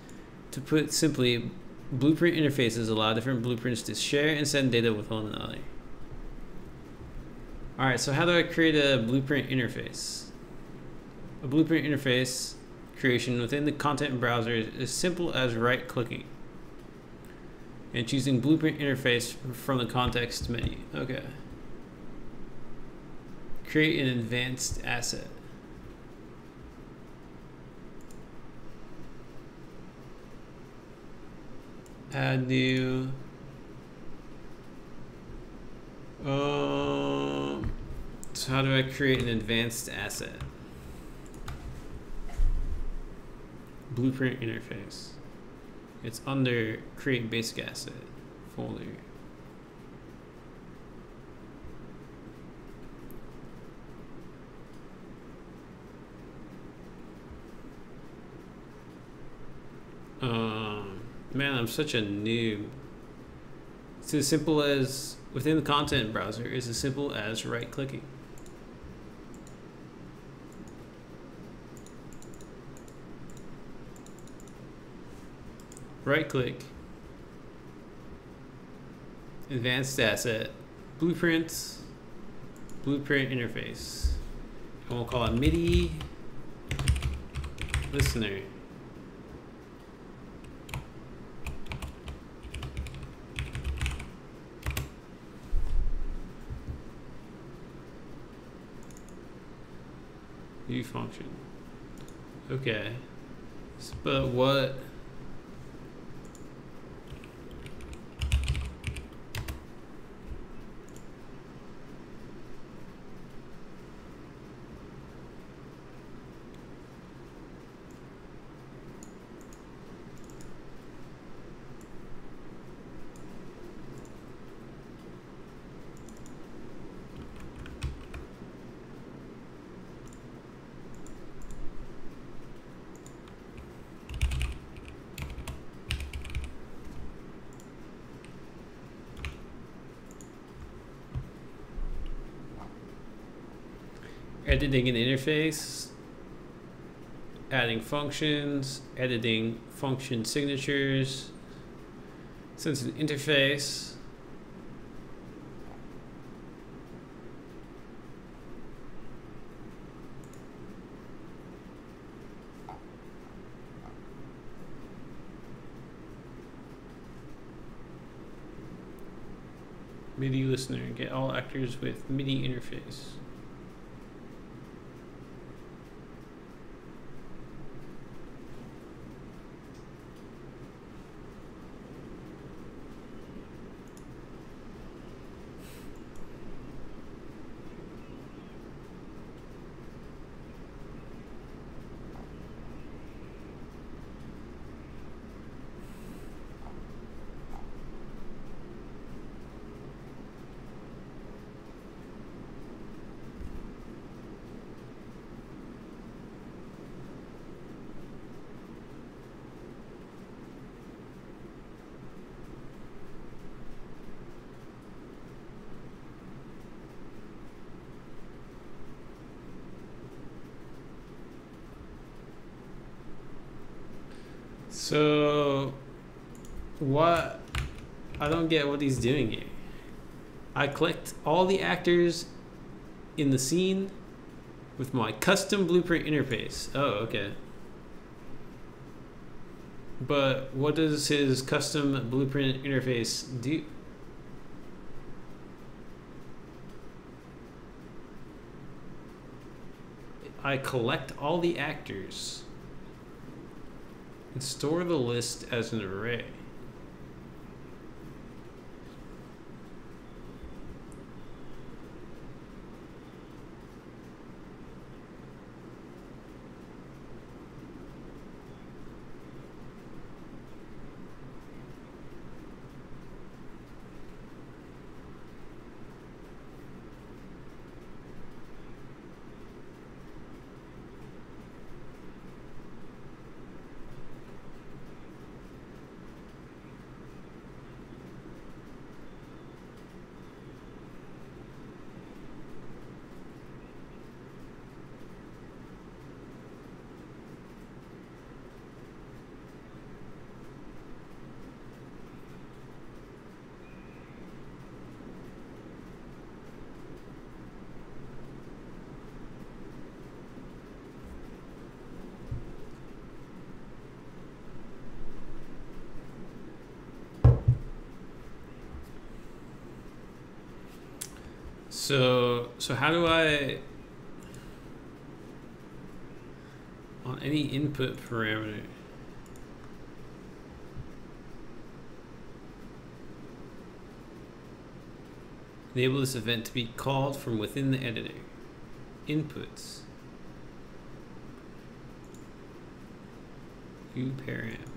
To put simply, Blueprint interfaces allow different blueprints to share and send data with one another. Alright, so how do I create a blueprint interface? A blueprint interface creation within the content browser is as simple as right clicking and choosing blueprint interface from the context menu. Okay. Create an advanced asset. Add new um, so how do I create an advanced asset? Blueprint interface. It's under create basic asset folder. Um Man, I'm such a noob. It's as simple as, within the content browser, is as simple as right clicking. Right click, advanced asset, blueprints, blueprint interface. And we'll call it MIDI listener. View function. Okay. But what editing an interface, adding functions, editing function signatures. Since an interface, MIDI listener, get all actors with MIDI interface. So, what? I don't get what he's doing here. I clicked all the actors in the scene with my custom blueprint interface. Oh, okay. But what does his custom blueprint interface do? I collect all the actors store the list as an array. So, how do I, on any input parameter, enable this event to be called from within the editor? Inputs. View param.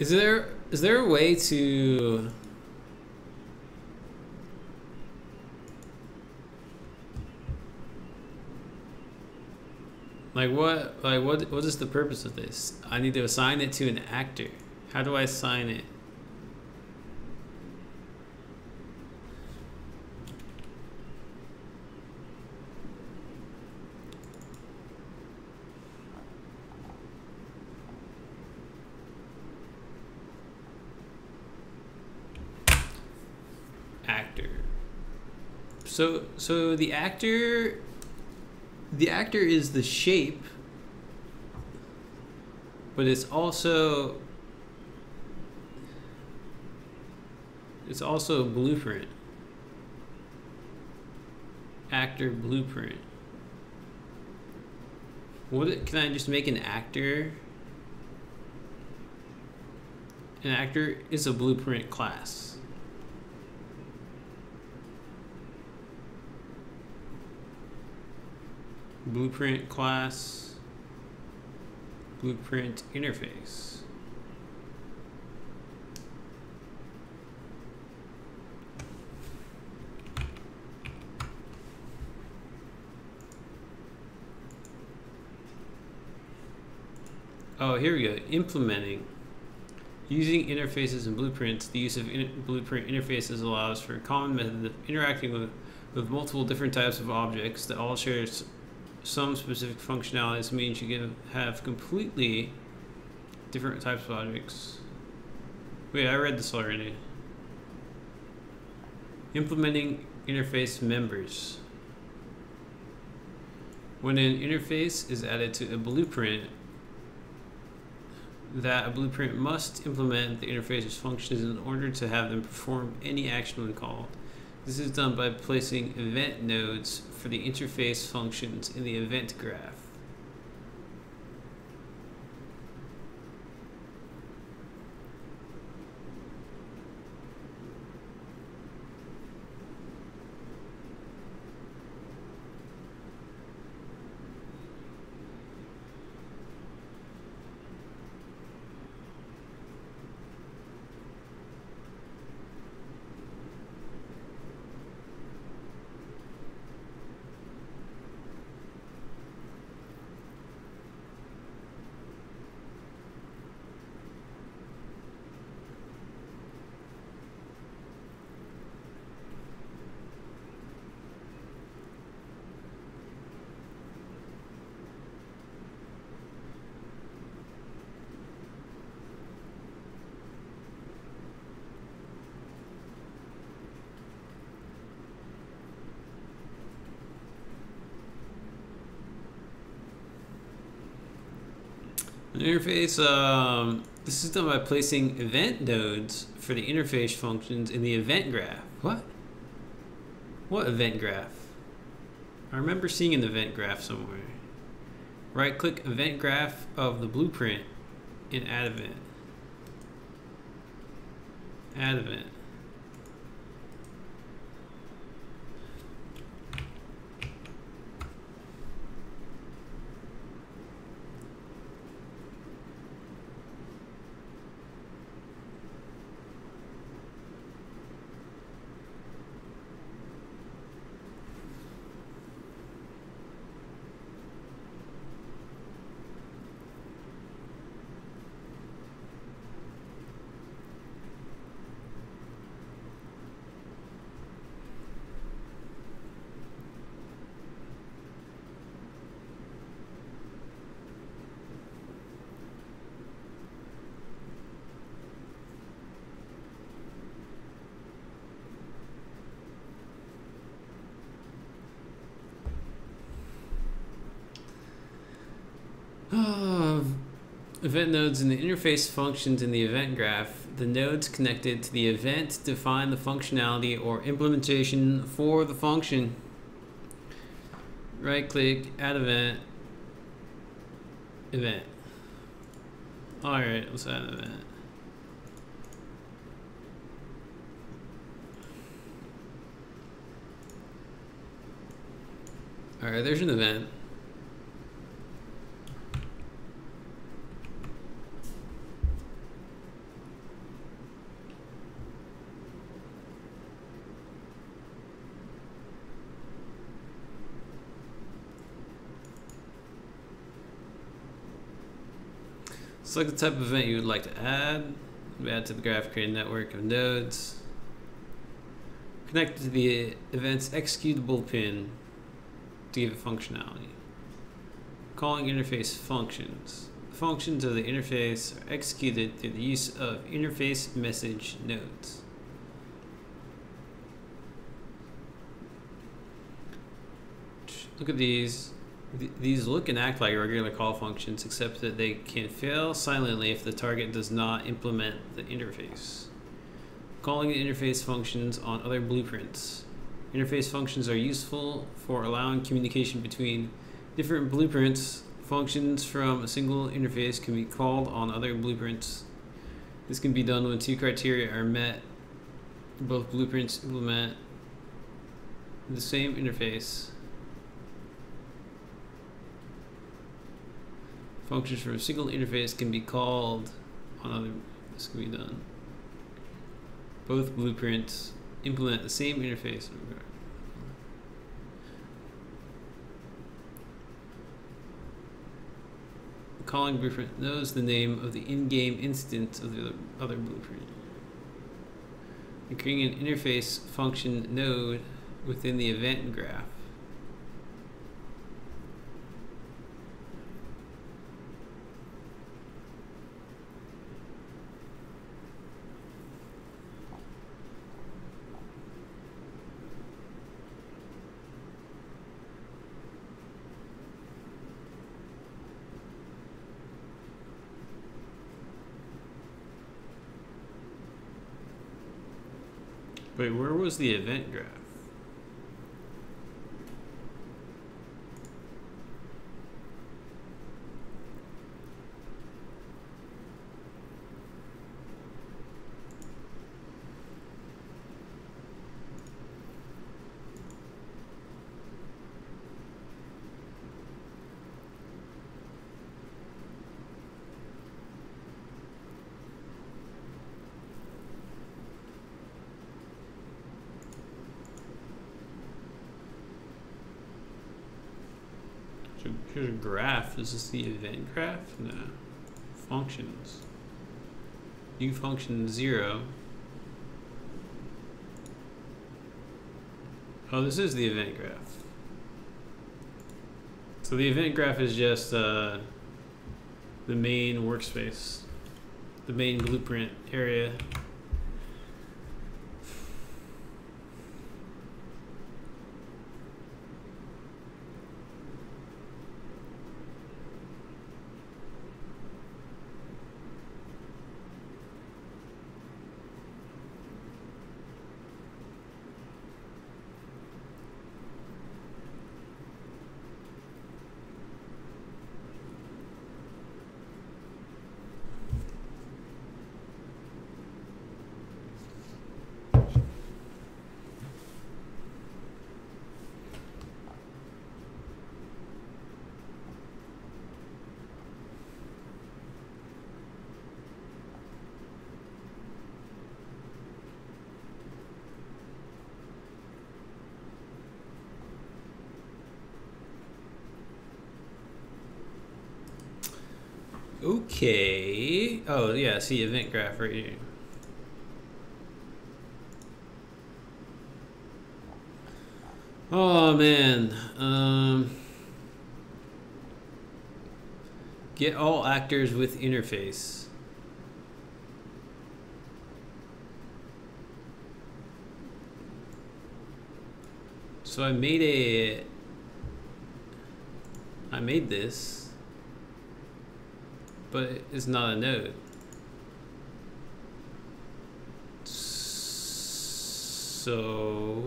Is there is there a way to like what like what what is the purpose of this? I need to assign it to an actor. How do I assign it? actor. So so the actor the actor is the shape but it's also it's also a blueprint. Actor blueprint. What can I just make an actor? An actor is a blueprint class. blueprint class, blueprint interface. Oh, here we go. Implementing. Using interfaces and blueprints, the use of in blueprint interfaces allows for a common method of interacting with, with multiple different types of objects that all share some specific functionalities means you can have completely different types of objects. Wait, I read this already. Implementing interface members. When an interface is added to a blueprint, that a blueprint must implement the interface's functions in order to have them perform any action when called. This is done by placing event nodes for the interface functions in the event graph. Interface, um, this is done by placing event nodes for the interface functions in the event graph. What? What event graph? I remember seeing an event graph somewhere. Right click event graph of the blueprint in add event. Add event. Event nodes in the interface functions in the event graph. The nodes connected to the event define the functionality or implementation for the function. Right click, add event, event. Alright, let's add an event. Alright, there's an event. Select the type of event you would like to add. Add to the graph create a network of nodes. Connect to the event's executable pin to give it functionality. Calling interface functions. The functions of the interface are executed through the use of interface message nodes. Look at these these look and act like regular call functions, except that they can fail silently if the target does not implement the interface. Calling the interface functions on other blueprints. Interface functions are useful for allowing communication between different blueprints. Functions from a single interface can be called on other blueprints. This can be done when two criteria are met. Both blueprints implement the same interface Functions from a single interface can be called on other, this can be done. Both blueprints implement the same interface. calling blueprint knows the name of the in-game instance of the other, other blueprint. And creating an interface function node within the event graph. Wait, where was the event graph? So here's a graph. Is this the event graph? No. Functions. New function zero. Oh, this is the event graph. So the event graph is just uh, the main workspace, the main blueprint area. Okay. Oh, yeah, see event graph right here. Oh, man. Um, get all actors with interface. So I made a... I made this but it's not a node. So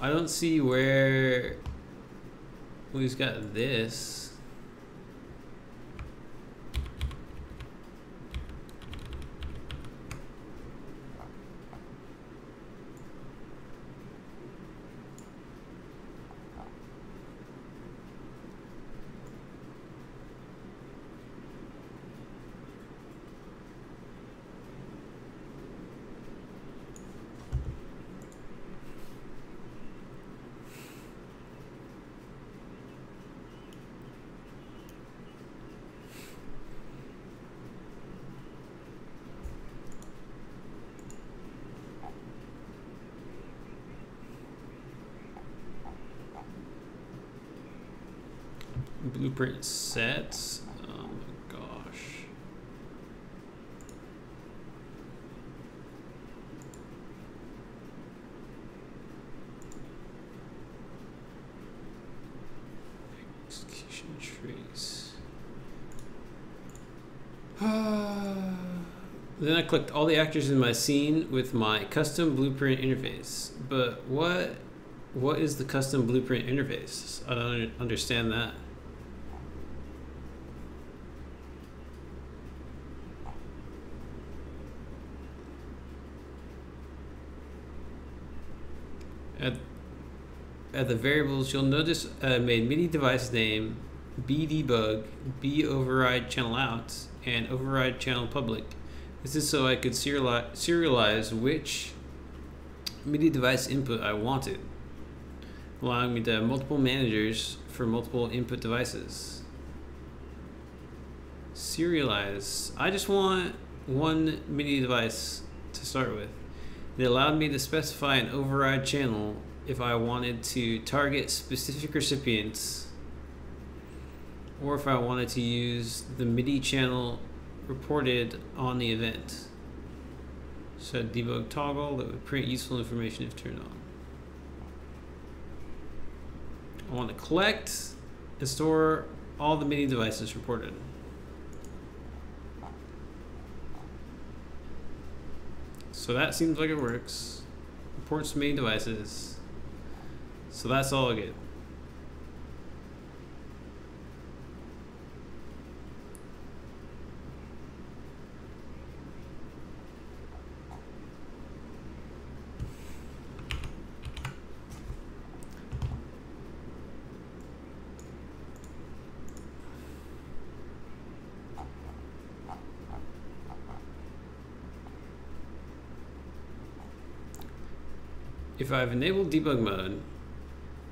I don't see where we've got this. Blueprint sets. Oh my gosh. Execution trace. then I clicked all the actors in my scene with my custom blueprint interface. But what what is the custom blueprint interface? I don't understand that. At, at the variables, you'll notice I made MIDI device name, bdebug, boverride channel out, and override channel public. This is so I could serialize which MIDI device input I wanted, allowing me to have multiple managers for multiple input devices. Serialize. I just want one MIDI device to start with. It allowed me to specify an override channel if I wanted to target specific recipients or if I wanted to use the MIDI channel reported on the event. So debug toggle that would print useful information if turned on. I want to collect and store all the MIDI devices reported. So that seems like it works. Reports MIDI devices. So that's all good. If I've enabled debug mode,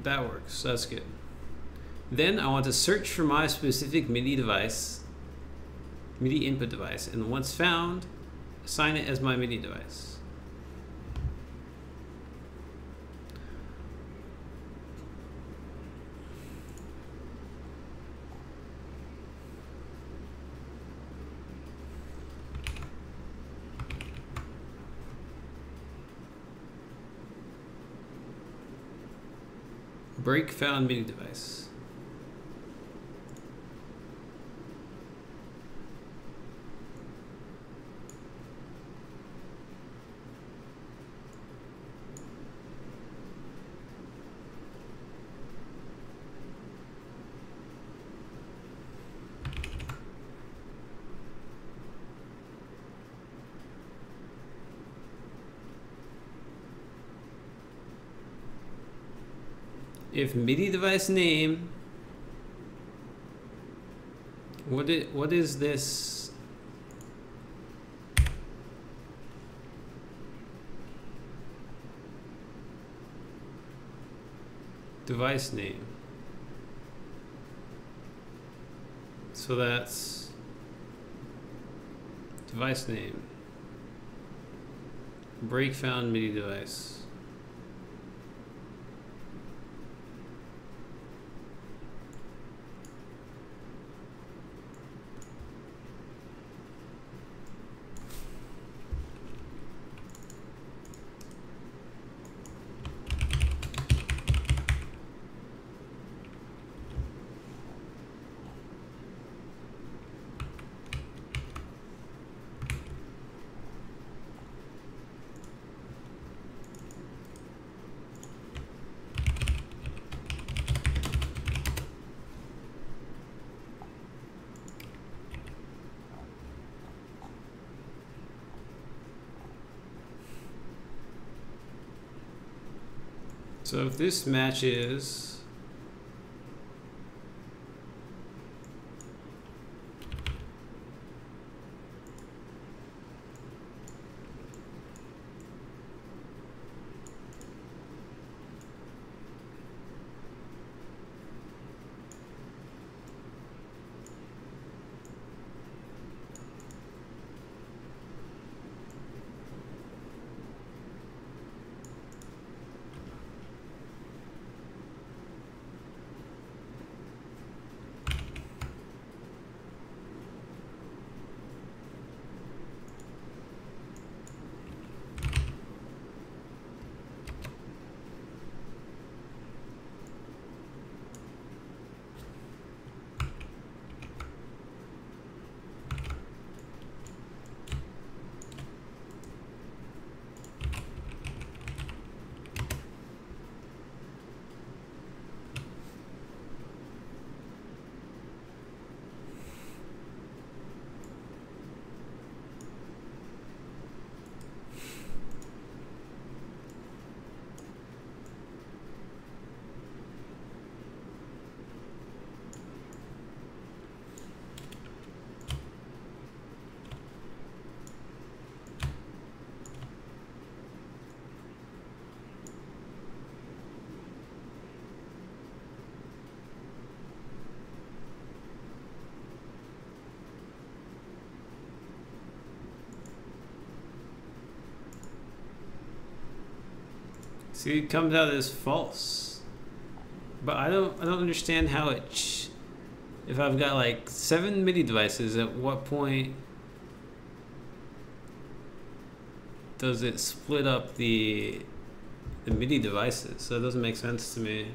that works. That's good. Then I want to search for my specific MIDI device, MIDI input device, and once found, assign it as my MIDI device. Break found MIDI device. If MIDI device name what is, what is this? Device name. So that's device name. Break found MIDI device So if this matches See, it comes out as false. But I don't I don't understand how it if I've got like seven MIDI devices, at what point does it split up the the MIDI devices? So it doesn't make sense to me.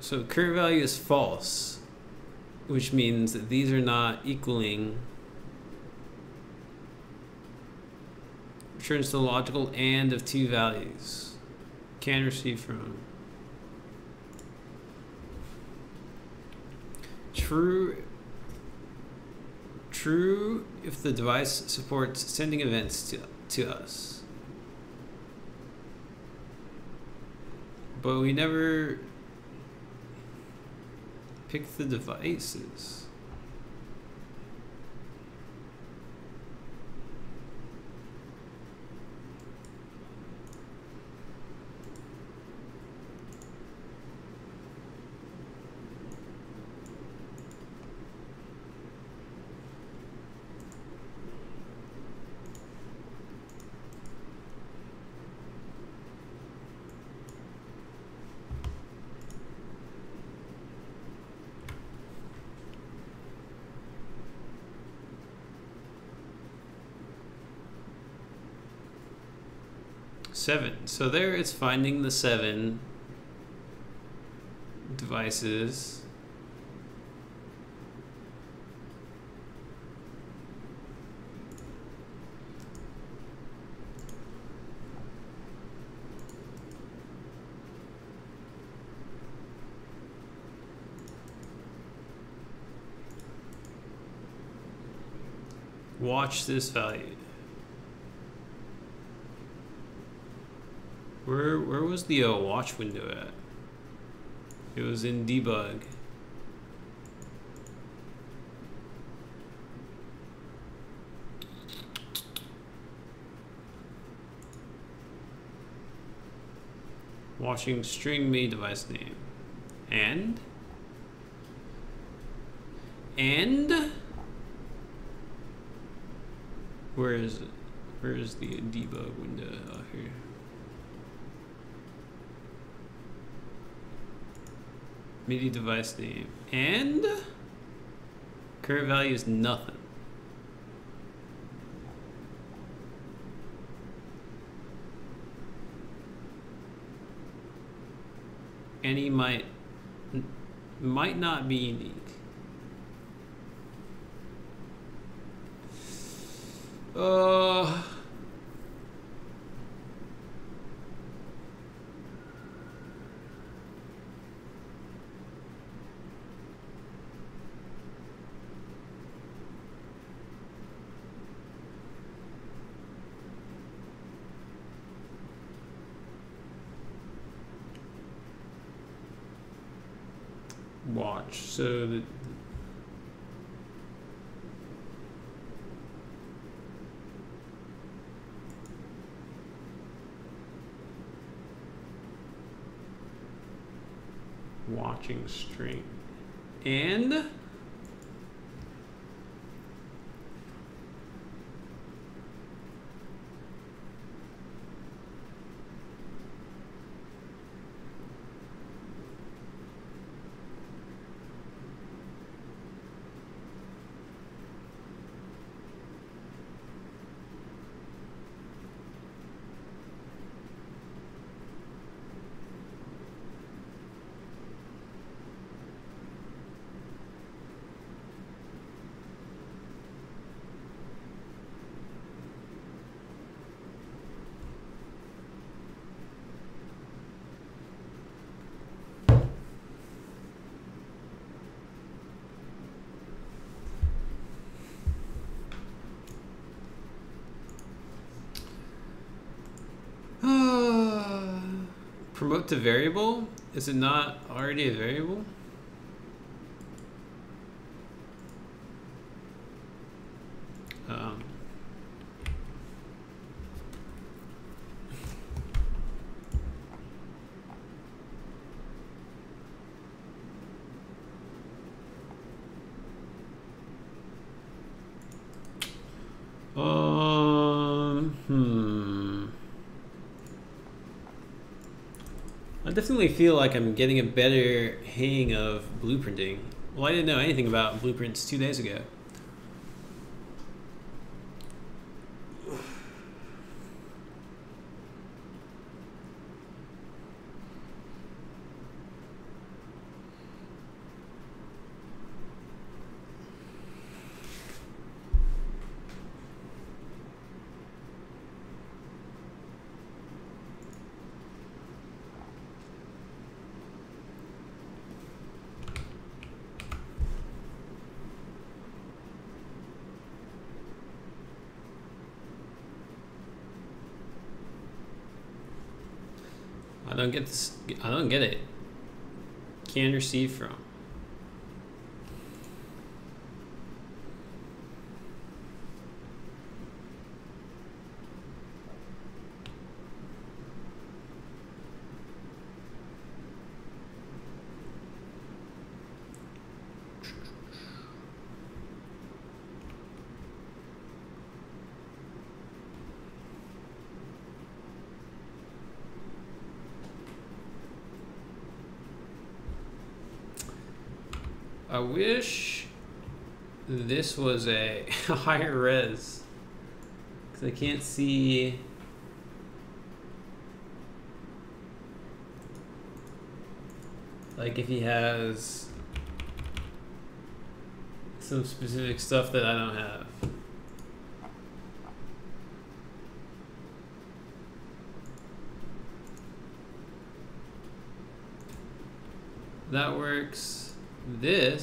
So current value is false, which means that these are not equaling returns to the logical and of two values. Can receive from. True. True if the device supports sending events to, to us. But we never pick the devices. Seven. So there it's finding the seven devices. Watch this value. Where where was the uh, watch window at? It was in debug. Watching string MIDI device name. And and where is it? Where is the debug window out here? MIDI device name. And current value is nothing. Any might might not be unique. Uh watch. So the, watching stream. And promote to variable? Is it not already a variable? Um, definitely feel like I'm getting a better hang of blueprinting. Well, I didn't know anything about blueprints two days ago. Don't get this. I don't get it. Can't receive from. I wish this was a higher res. Because I can't see... Like if he has some specific stuff that I don't have. That works this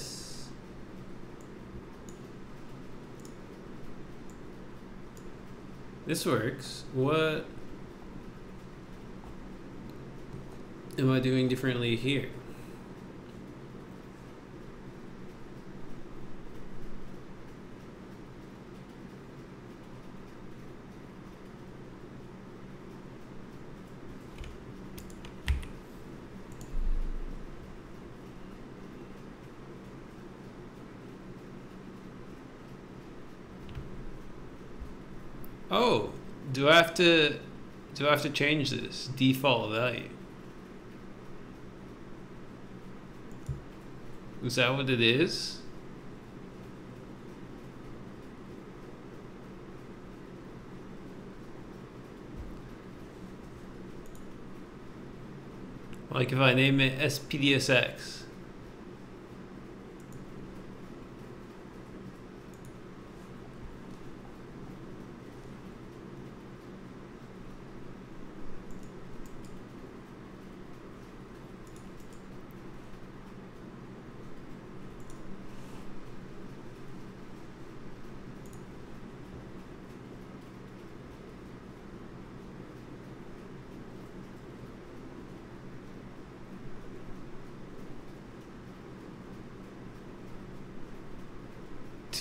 this works. What am I doing differently here Oh, do I have to do I have to change this default value? Is that what it is? Like if I name it SPDSX.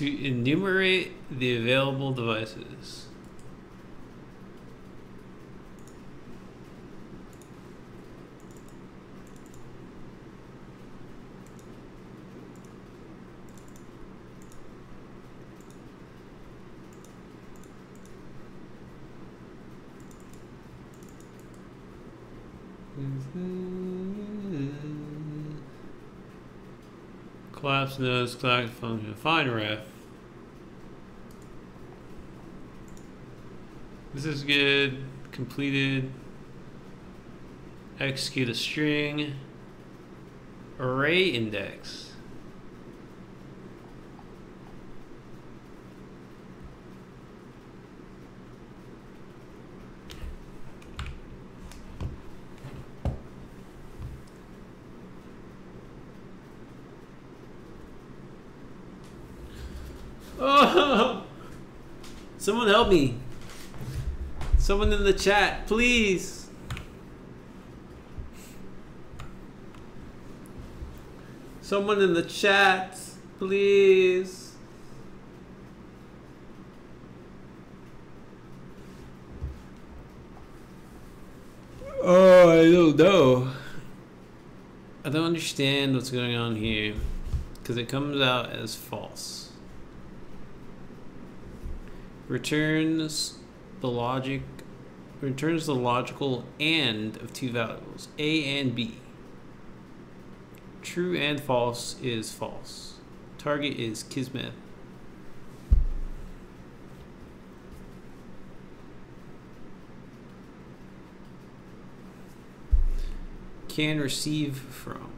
To enumerate the available devices. Collapse nodes, collapse function, find ref. This is good. Completed. Execute a string. Array index. Oh! Someone help me. Someone in the chat, please. Someone in the chat, please. Oh, I don't know. I don't understand what's going on here because it comes out as false. Returns the logic returns the logical AND of two values, A and B. True and false is false. Target is Kismet. Can receive from.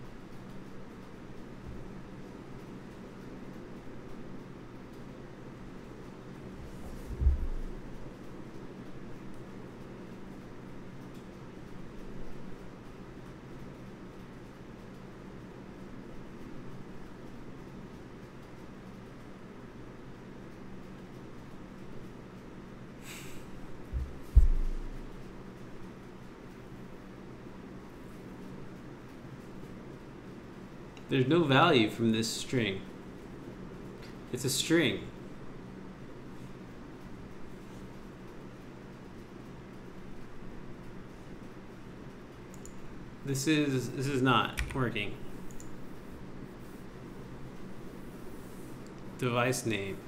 There's no value from this string. It's a string. This is this is not working. Device name.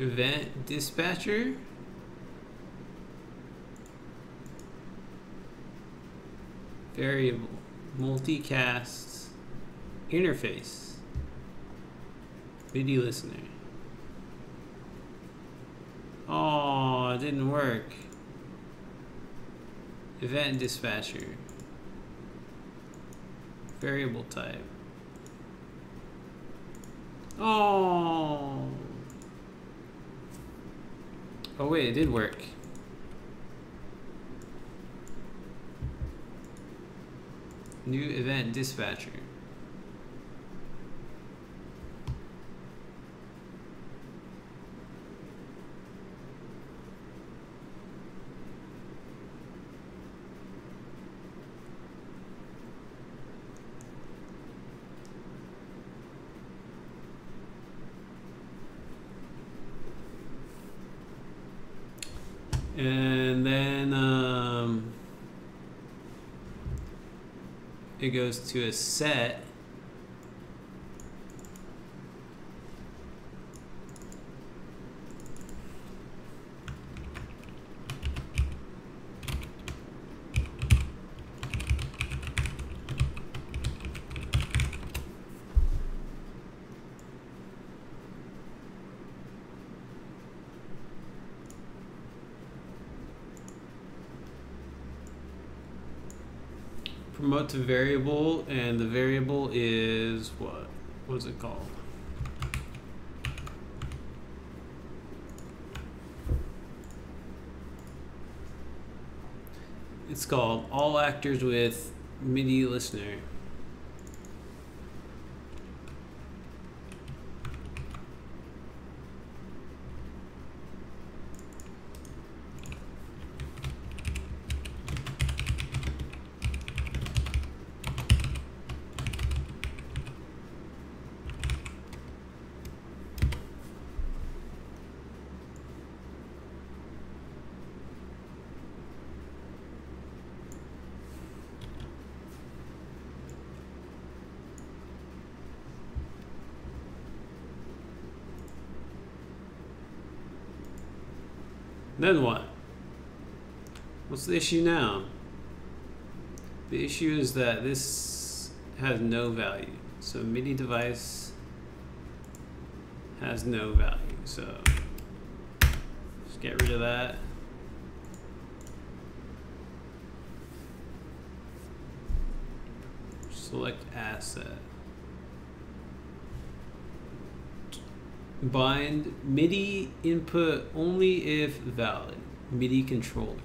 Event dispatcher. Variable. Multicast. Interface. MIDI listener. Oh, it didn't work. Event dispatcher. Variable type. Oh. Oh wait, it did work. New event dispatcher. And then um, it goes to a set. Promote to variable and the variable is what? What is it called? It's called all actors with MIDI listener Then what? What's the issue now? The issue is that this has no value. So MIDI device has no value. So just get rid of that. Select asset. Bind MIDI input only if valid. MIDI controller.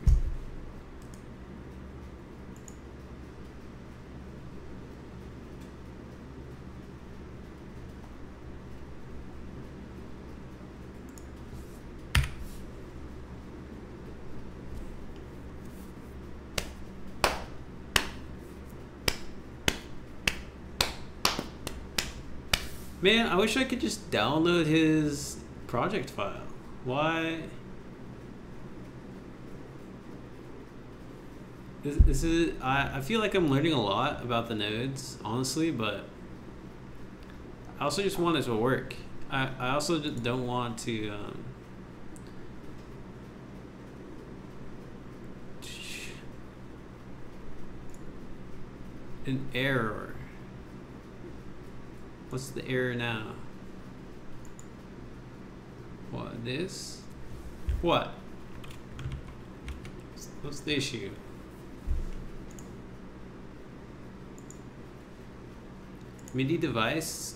Man, I wish I could just download his project file. Why? This, this is I, I feel like I'm learning a lot about the nodes, honestly, but I also just want it to work. I, I also don't want to um, an error. What's the error now? What, this? What? What's the issue? MIDI device?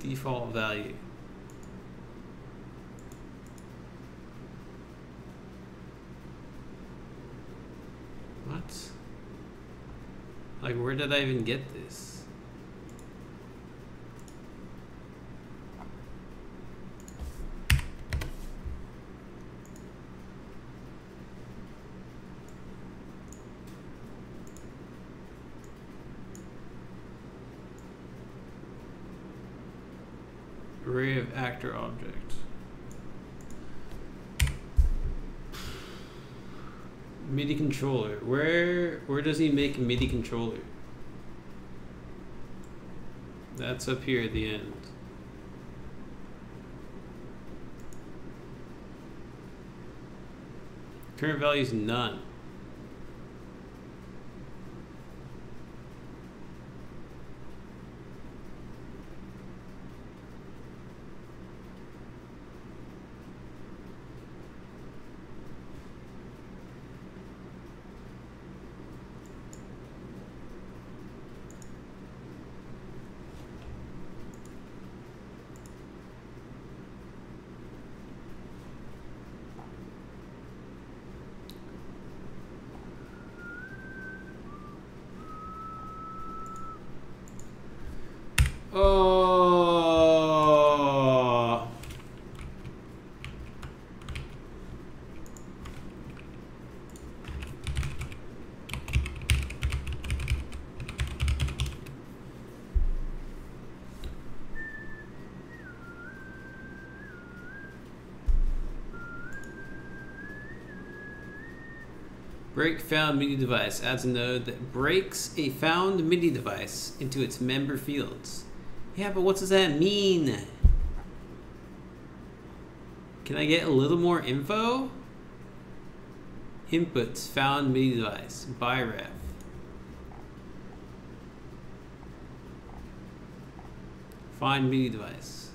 Default value. What? Like, where did I even get this? Array of actor object. MIDI controller. Where where does he make MIDI controller? That's up here at the end. Current value is none. Oh. Break found MIDI device adds a node that breaks a found MIDI device into its member fields. Yeah, but what does that mean? Can I get a little more info? Inputs found MIDI device by ref. Find MIDI device.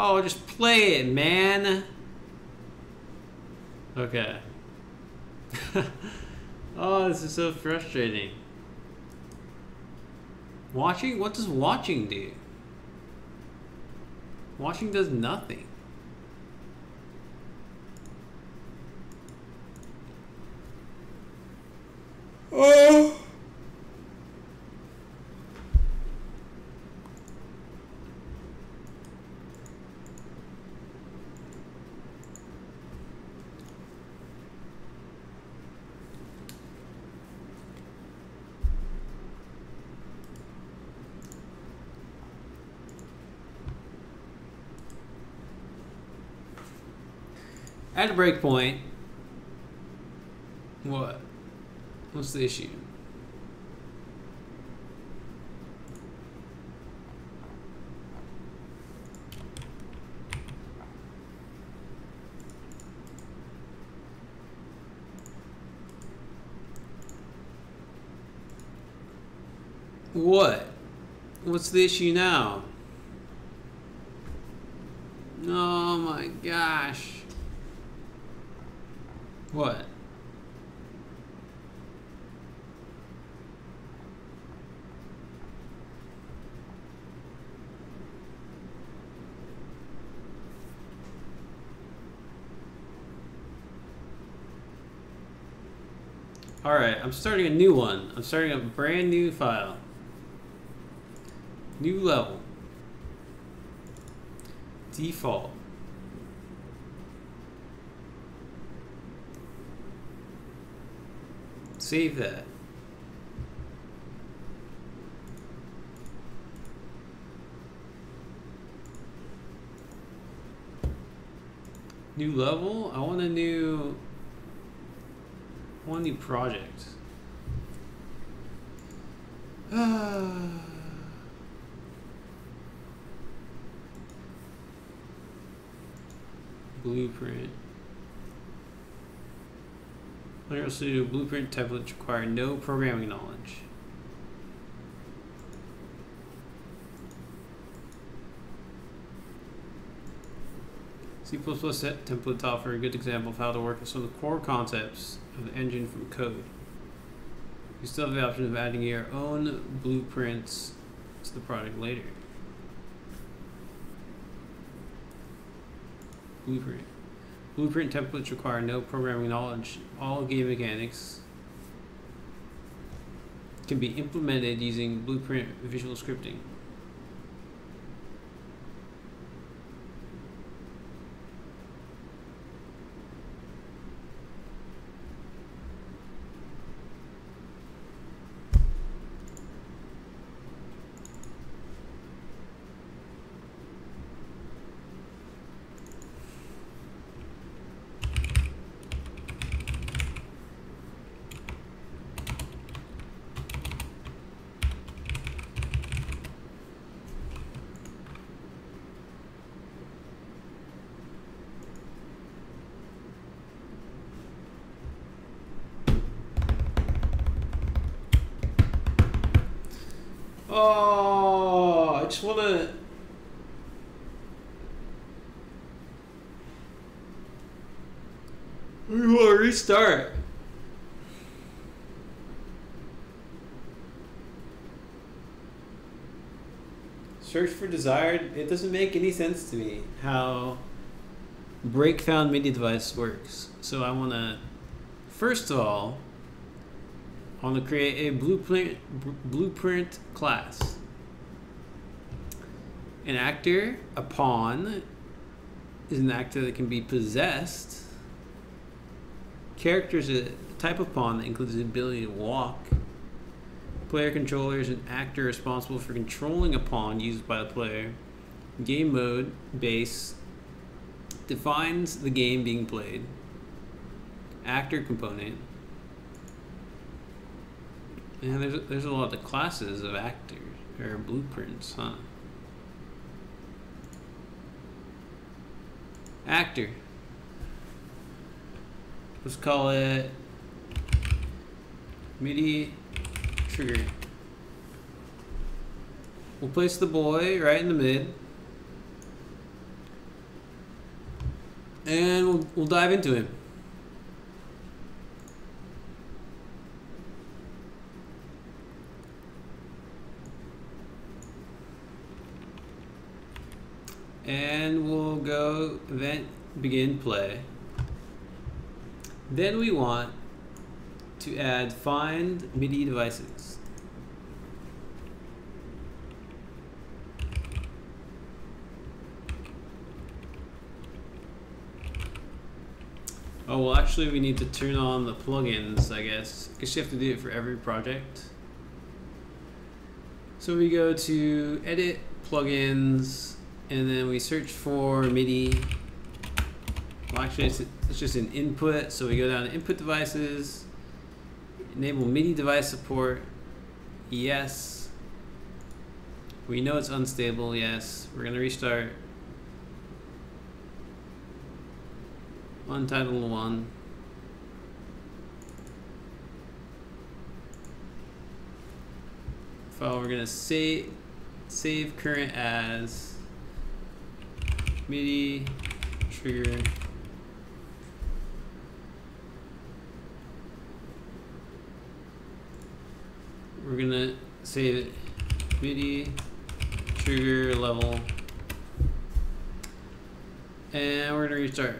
Oh, just play it, man. Okay. oh, this is so frustrating. Watching? What does watching do? Watching does nothing. At breakpoint, what? What's the issue? What? What's the issue now? Oh my gosh. What? Alright, I'm starting a new one. I'm starting a brand new file. New level. Default. Save that. New level? I want a new one new project. Blueprint. Learn Studio Blueprint templates require no programming knowledge. C++ set templates offer a good example of how to work with some of the core concepts of the engine from code. You still have the option of adding your own blueprints to the product later. Blueprint. Blueprint templates require no programming knowledge. All game mechanics can be implemented using Blueprint visual scripting. Oh, I just want to. We restart. Search for desired. It doesn't make any sense to me how break found MIDI device works. So I want to, first of all, I want to create a blueprint blueprint class. An actor, a pawn, is an actor that can be possessed. Character is a type of pawn that includes the ability to walk. Player controller is an actor responsible for controlling a pawn used by the player. Game mode, base, defines the game being played. Actor component. Man, there's there's a lot of classes of actors or blueprints, huh? Actor. Let's call it MIDI trigger. We'll place the boy right in the mid. And we'll, we'll dive into him. and we'll go event begin play. Then we want to add find MIDI devices. Oh, well actually we need to turn on the plugins, I guess. Because you have to do it for every project. So we go to edit, plugins, and then we search for MIDI. Well, actually, it's, it's just an input. So we go down to input devices, enable MIDI device support. Yes. We know it's unstable. Yes. We're going to restart. Untitled one. File we're going to save save current as MIDI trigger we're gonna save it MIDI trigger level and we're gonna restart.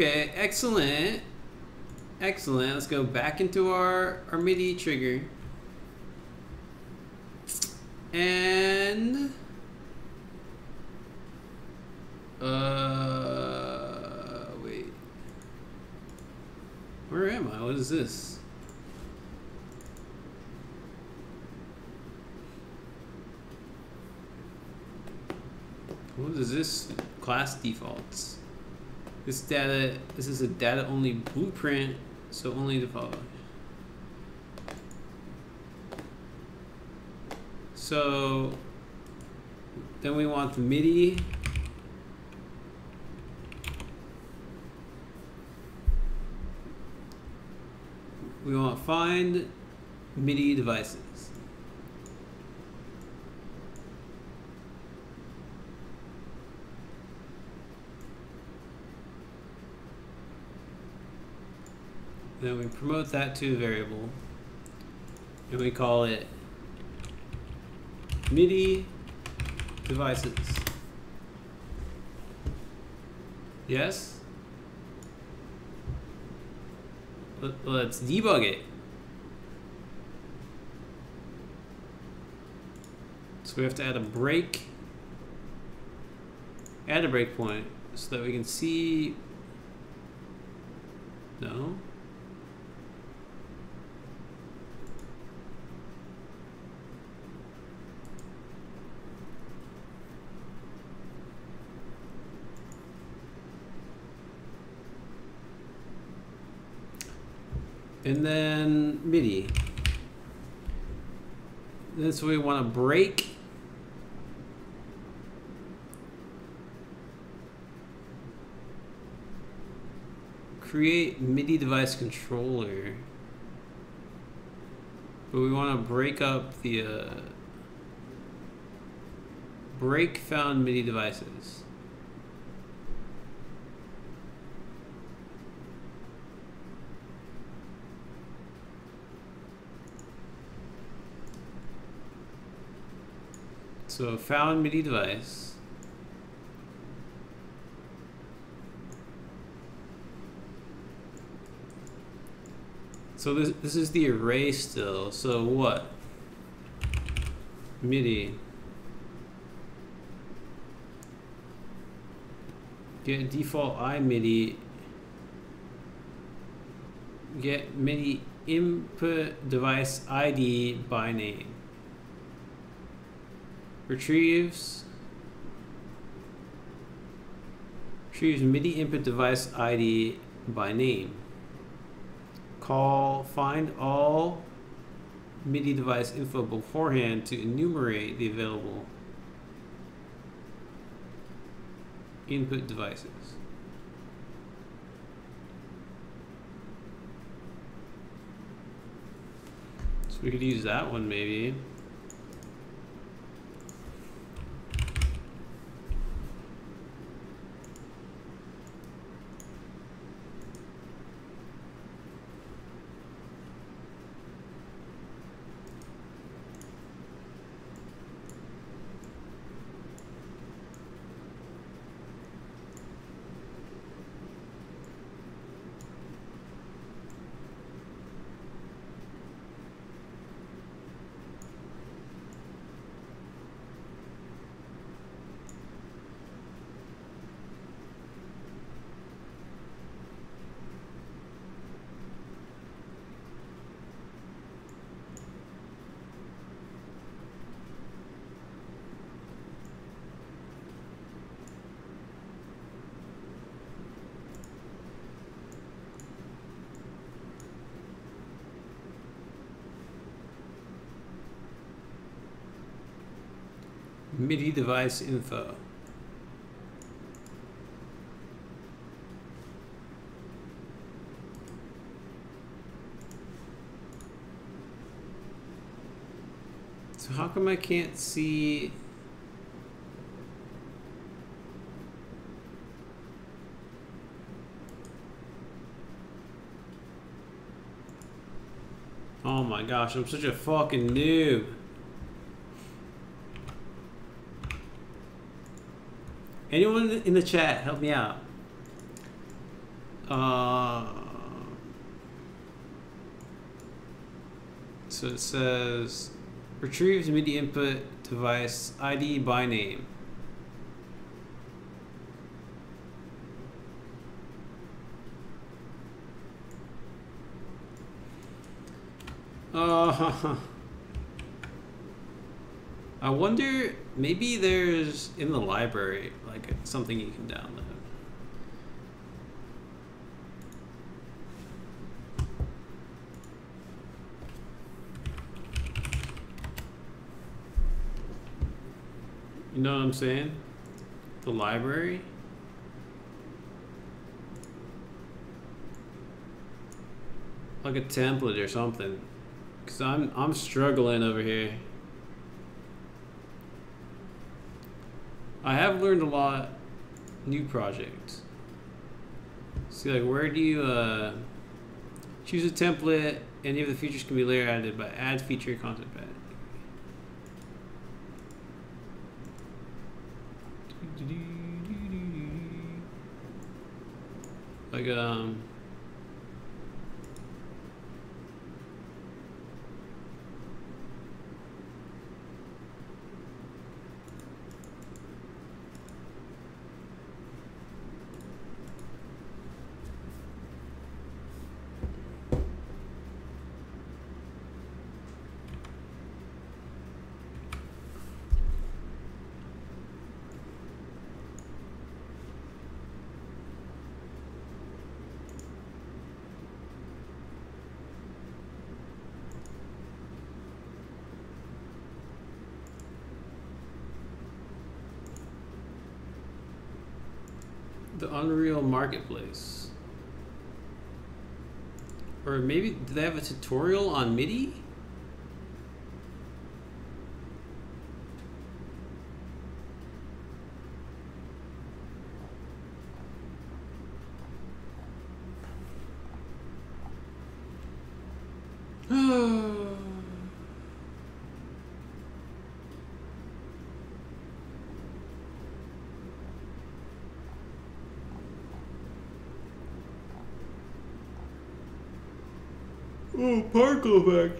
Okay, excellent. Excellent. Let's go back into our, our MIDI trigger. And... Uh, wait. Where am I? What is this? What is this? Class defaults. This data, this is a data only blueprint, so only the following. So then we want the MIDI. We want find MIDI devices. Then we promote that to a variable. And we call it MIDI devices. Yes? Let's debug it. So we have to add a break, add a breakpoint so that we can see, no? And then MIDI. This we want to break. Create MIDI device controller. But we want to break up the uh, break found MIDI devices. So found MIDI device. So this this is the array still. So what? MIDI. Get default I MIDI. Get MIDI input device ID by name retrieves retrieves MIDI input device ID by name. Call find all MIDI device info beforehand to enumerate the available input devices. So we could use that one maybe. MIDI device info. So how come I can't see Oh my gosh, I'm such a fucking noob. In the chat, help me out. Uh, so it says retrieves MIDI input device ID by name. Uh, I wonder, maybe there's in the library like something you can download. You know what I'm saying? The library. Like a template or something. Cause I'm I'm struggling over here. I have learned a lot new projects. See like where do you uh, choose a template any of the features can be layer added by add feature content pad. Like um the Unreal Marketplace. Or maybe, do they have a tutorial on MIDI? Oh,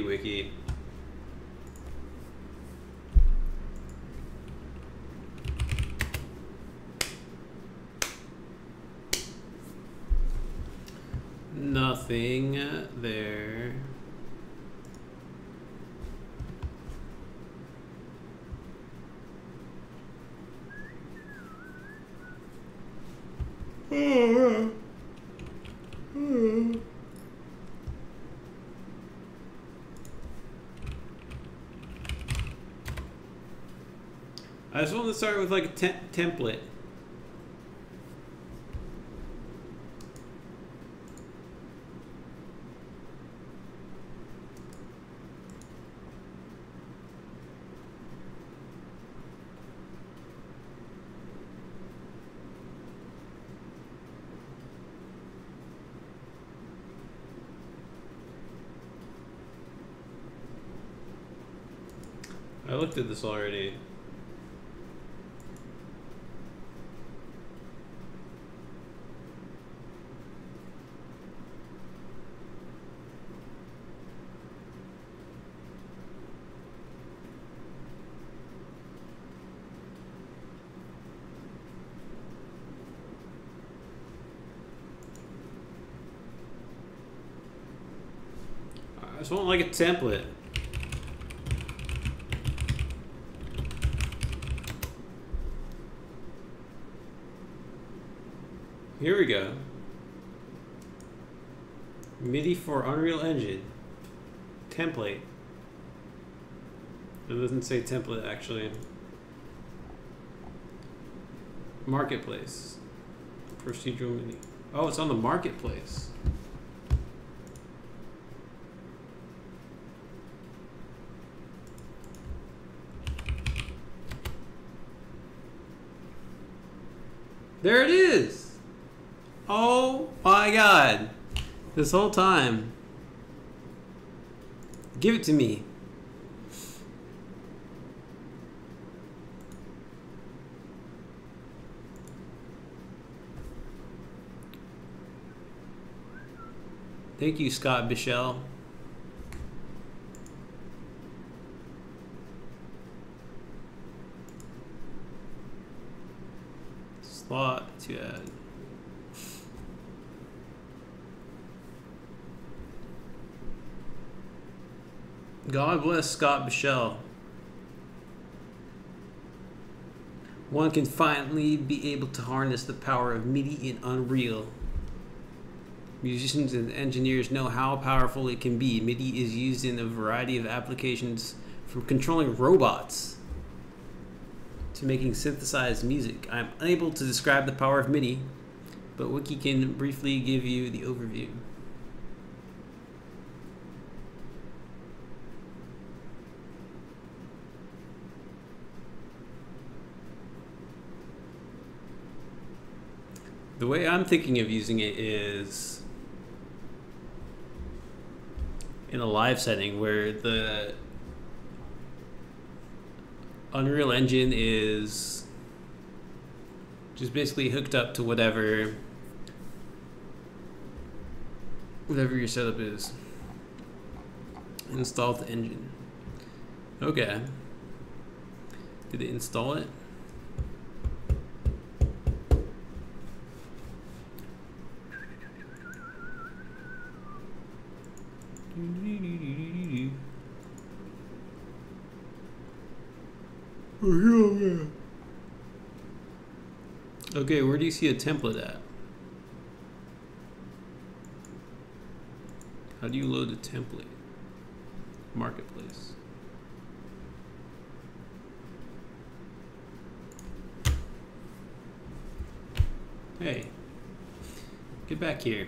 Wiki. Nothing there. I just want to start with like a te template. I looked at this already. Want like a template. Here we go. MIDI for Unreal Engine. Template. It doesn't say template actually. Marketplace. Procedural MIDI. Oh, it's on the marketplace. There it is. Oh my god. This whole time. Give it to me. Thank you, Scott Bishel. Slot to add. God bless Scott Bishel. One can finally be able to harness the power of MIDI in Unreal. Musicians and engineers know how powerful it can be. MIDI is used in a variety of applications from controlling robots to making synthesized music. I'm unable to describe the power of MIDI, but Wiki can briefly give you the overview. The way I'm thinking of using it is in a live setting where the Unreal Engine is just basically hooked up to whatever whatever your setup is. Install the engine. Okay. Did it install it? Okay, where do you see a template at? How do you load a template? Marketplace. Hey, get back here.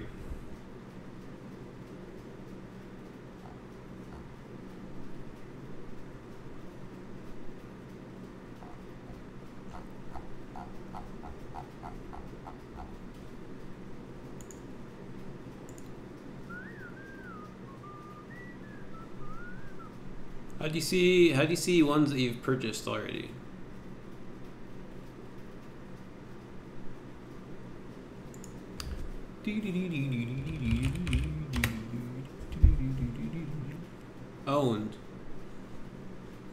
Do you see? How do you see ones that you've purchased already? Owned.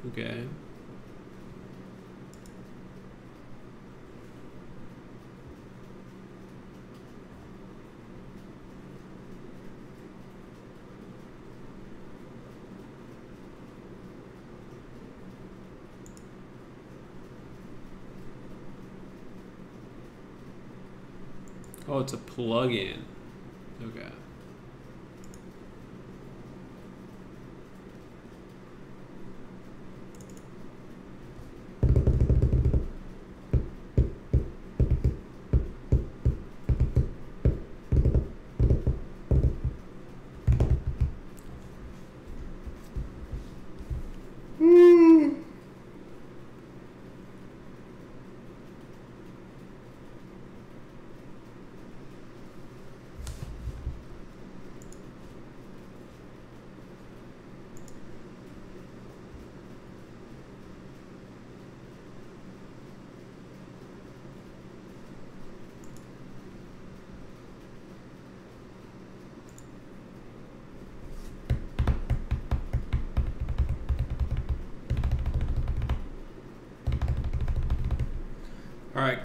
Okay. Oh, it's a plug-in.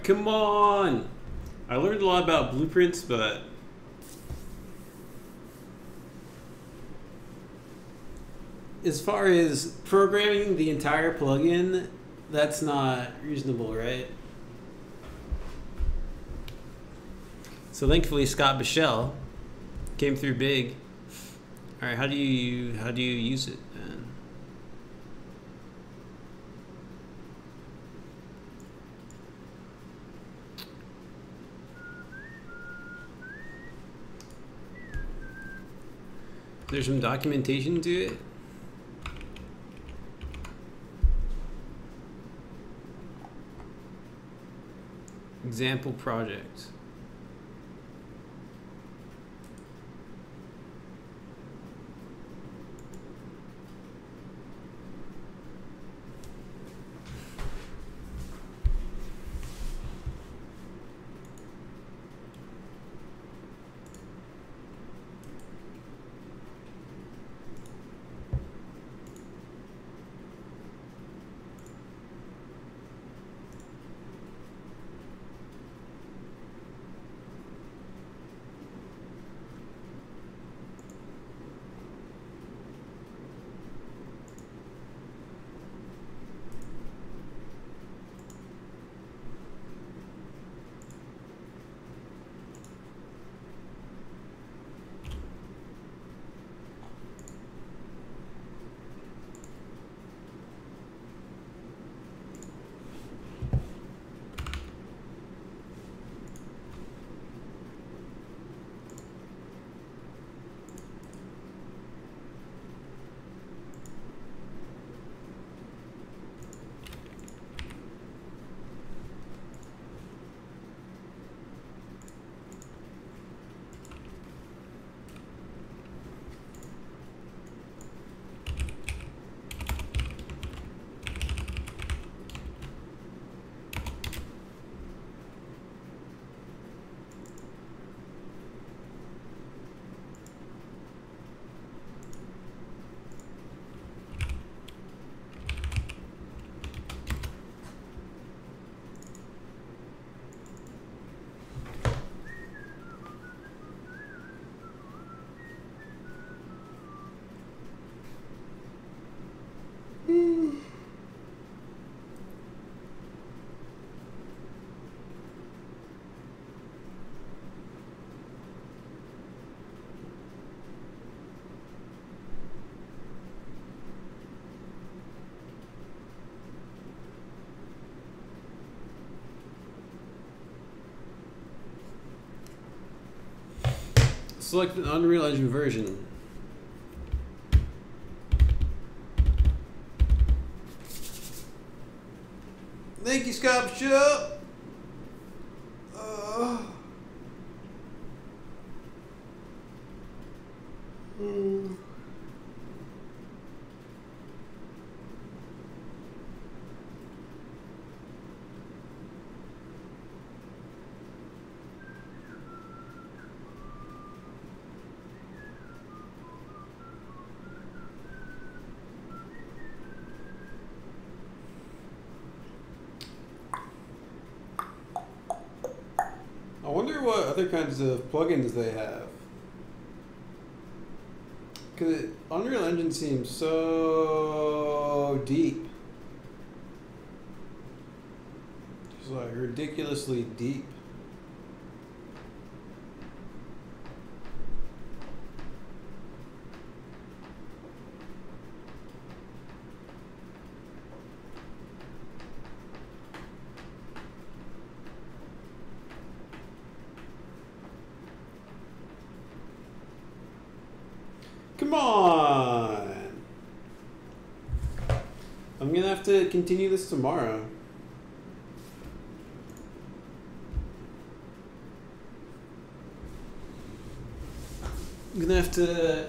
Come on. I learned a lot about blueprints, but as far as programming the entire plugin, that's not reasonable, right? So thankfully, Scott Bishel came through big. All right, how do you how do you use it? Then? There's some documentation to it. Example projects. Select the Unreal Engine version. Thank you, Scott Show. Uh, hmm. I wonder what other kinds of plugins they have. Because Unreal Engine seems so deep. Just like ridiculously deep. Come on. I'm gonna have to continue this tomorrow. I'm gonna have to.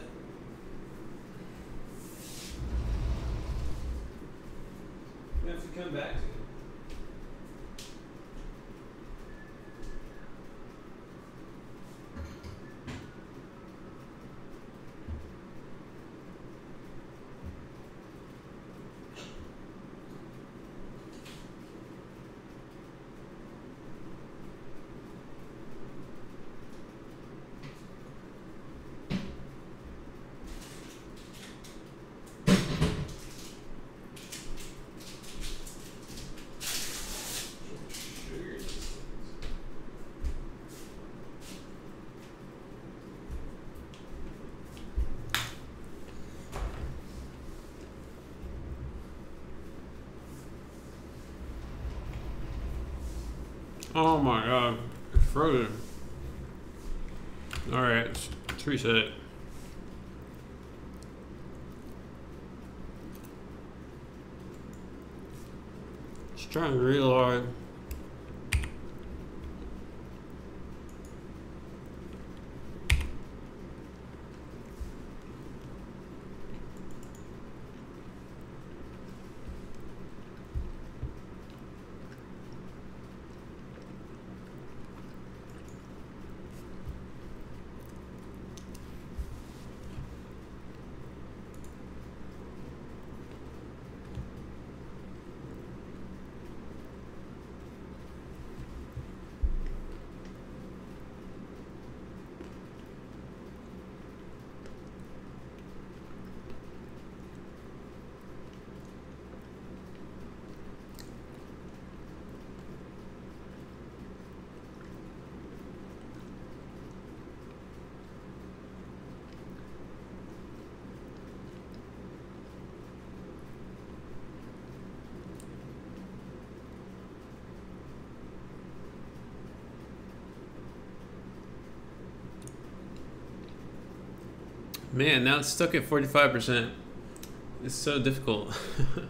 Oh my god. It's frozen. Alright, let's, reset it. Just trying to reload. Man, now it's stuck at 45%. It's so difficult.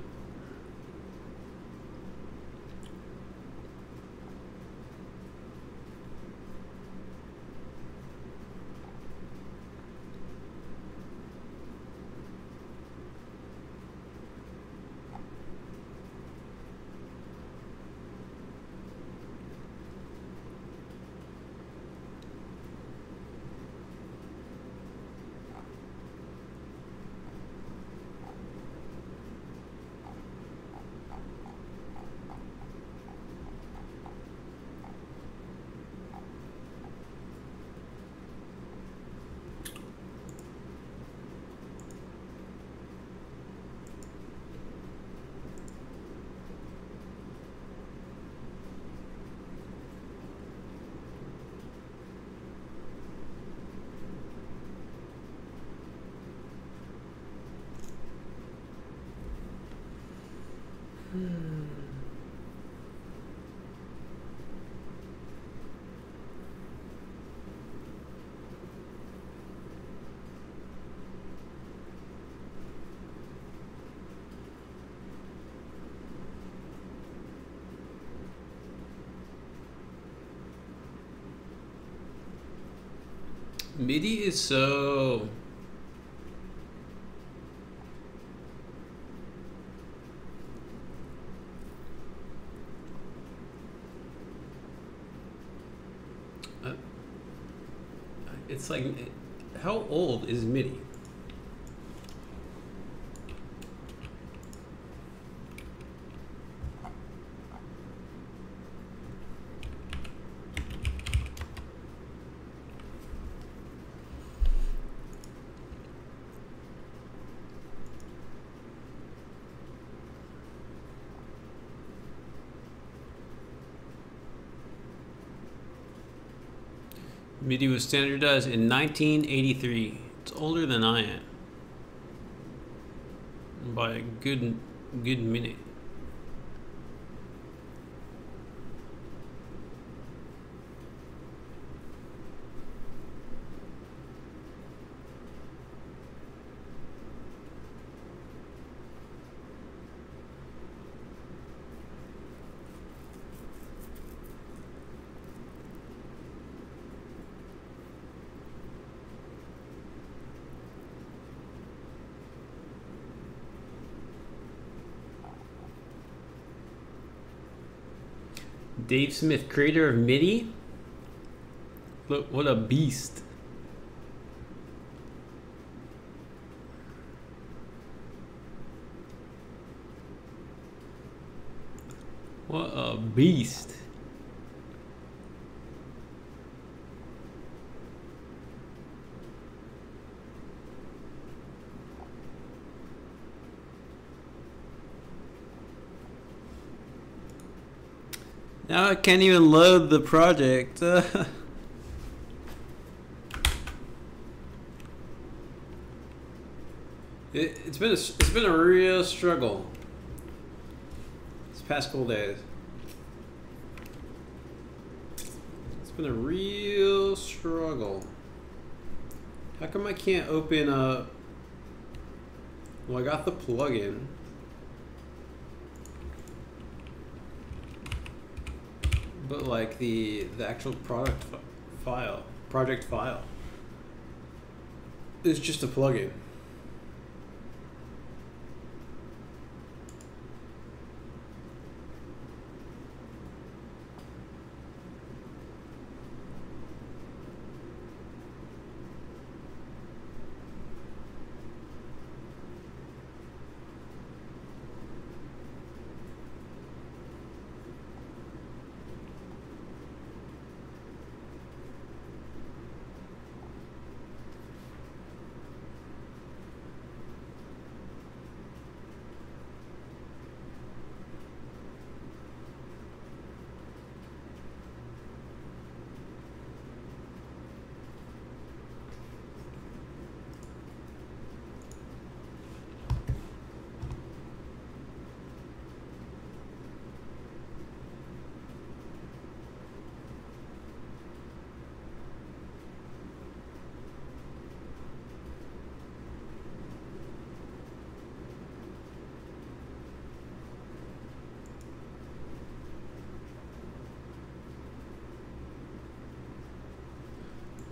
MIDI is so Uh, it's like how old is MIDI? MIDI was standardized in 1983. It's older than I am by a good good minute. Dave Smith, creator of MIDI. Look, what a beast. What a beast. Now I can't even load the project. it, has been a, it's been a real struggle. These past couple days. It's been a real struggle. How come I can't open up? Well, I got the plugin. But like the the actual product file, project file, is just a plugin.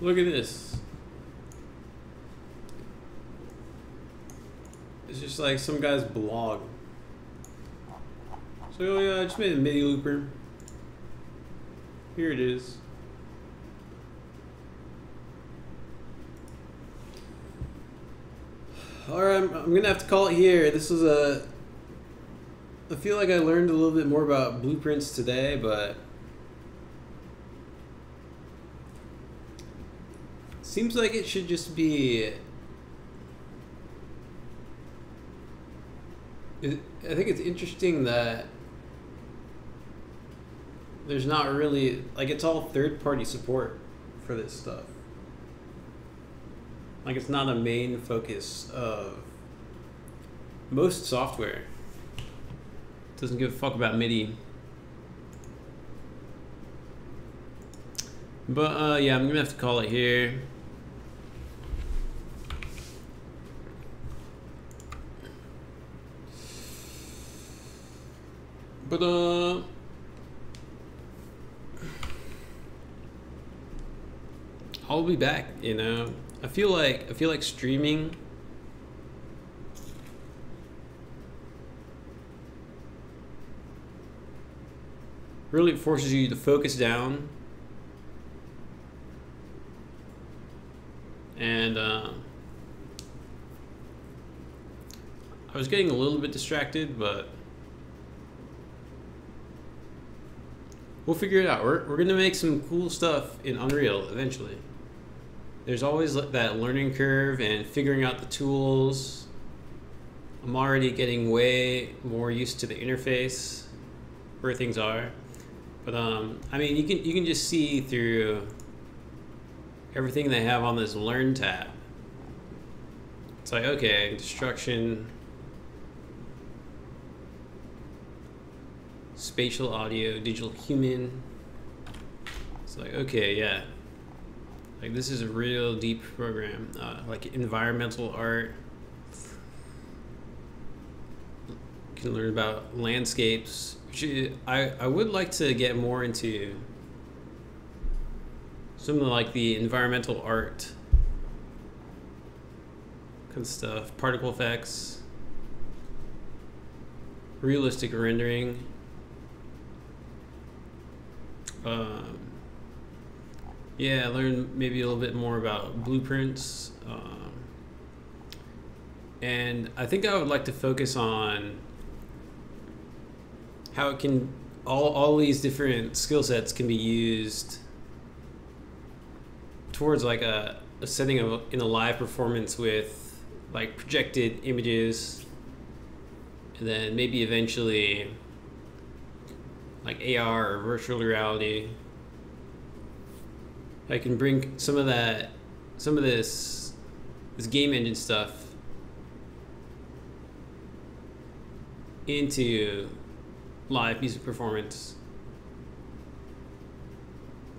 Look at this. It's just like some guy's blog. So oh yeah, I just made a MIDI looper. Here it is. Alright, I'm, I'm gonna have to call it here. This was a... I feel like I learned a little bit more about blueprints today, but Seems like it should just be. I think it's interesting that there's not really like it's all third party support for this stuff. Like it's not a main focus of most software. Doesn't give a fuck about MIDI. But uh, yeah, I'm gonna have to call it here. Uh I'll be back, you know. I feel like I feel like streaming really forces you to focus down and uh, I was getting a little bit distracted but We'll figure it out. We're, we're going to make some cool stuff in Unreal eventually. There's always that learning curve and figuring out the tools. I'm already getting way more used to the interface, where things are. But um, I mean, you can you can just see through everything they have on this Learn tab. It's like okay, destruction, spatial audio, digital human. It's like, okay, yeah. Like this is a real deep program. Uh, like environmental art. You can learn about landscapes. I, I would like to get more into some of like the environmental art kind of stuff, particle effects, realistic rendering. Um, yeah, learn maybe a little bit more about blueprints. Um, and I think I would like to focus on how it can all, all these different skill sets can be used towards like a, a setting of in a live performance with like projected images and then maybe eventually like AR or virtual reality. I can bring some of that, some of this, this game engine stuff into live music performance.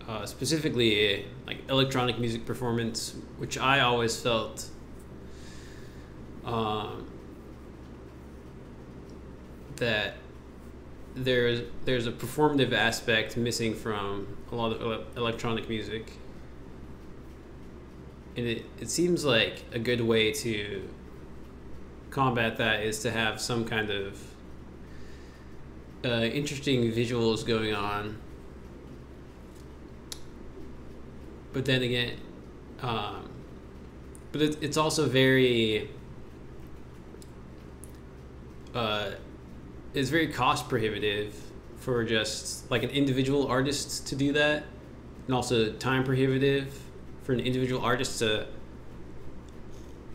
uh, specifically like electronic music performance, which I always felt um, that there's there's a performative aspect missing from a lot of electronic music, and it, it seems like a good way to combat that is to have some kind of uh, interesting visuals going on. But then again, um, but it, it's also very uh, it's very cost prohibitive for just like an individual artist to do that, and also time prohibitive for an individual artist to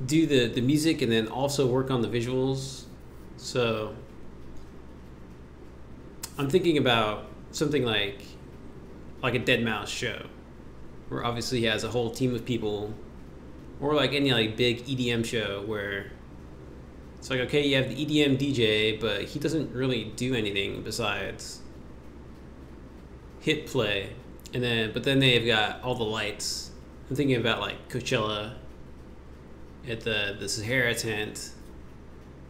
do the the music and then also work on the visuals. So I'm thinking about something like like a deadmau5 show, where obviously he has a whole team of people, or like any like big EDM show where it's like okay, you have the EDM DJ, but he doesn't really do anything besides hit play, and then but then they've got all the lights. I'm thinking about like Coachella at the the Sahara tent,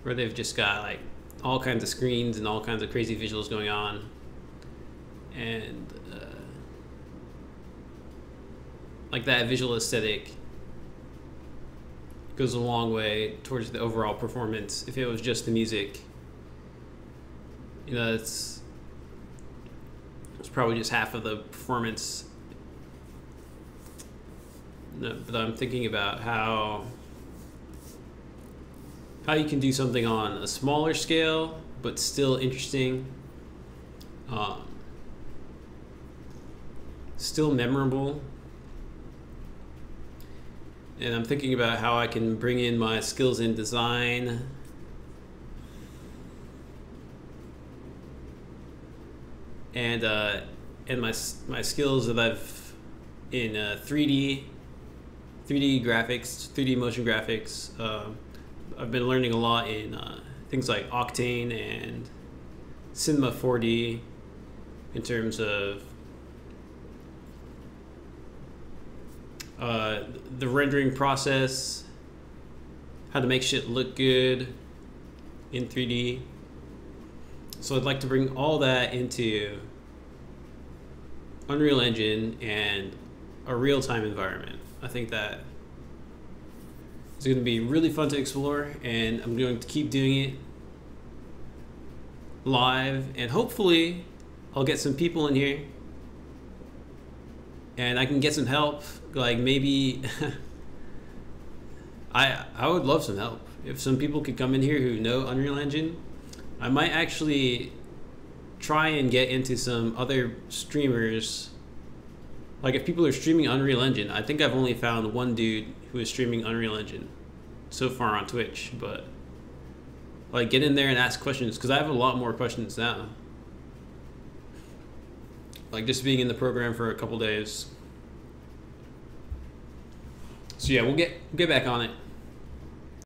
where they've just got like all kinds of screens and all kinds of crazy visuals going on, and uh, like that visual aesthetic goes a long way towards the overall performance. If it was just the music, you know, it's it's probably just half of the performance. No, but I'm thinking about how how you can do something on a smaller scale but still interesting um, still memorable and i'm thinking about how i can bring in my skills in design. And uh, and my my skills that i've in uh, 3d 3d graphics 3d motion graphics uh, I've been learning a lot in uh, things like Octane and Cinema 4D in terms of uh, the rendering process, how to make shit look good in 3D. So I'd like to bring all that into Unreal Engine and a real-time environment. I think that it's going to be really fun to explore, and I'm going to keep doing it live, and hopefully, I'll get some people in here, and I can get some help. Like maybe, I I would love some help if some people could come in here who know Unreal Engine. I might actually try and get into some other streamers. Like if people are streaming Unreal Engine, I think I've only found one dude who is streaming Unreal Engine so far on Twitch, but like get in there and ask questions because I have a lot more questions now. Like just being in the program for a couple days. So yeah, we'll get get back on it.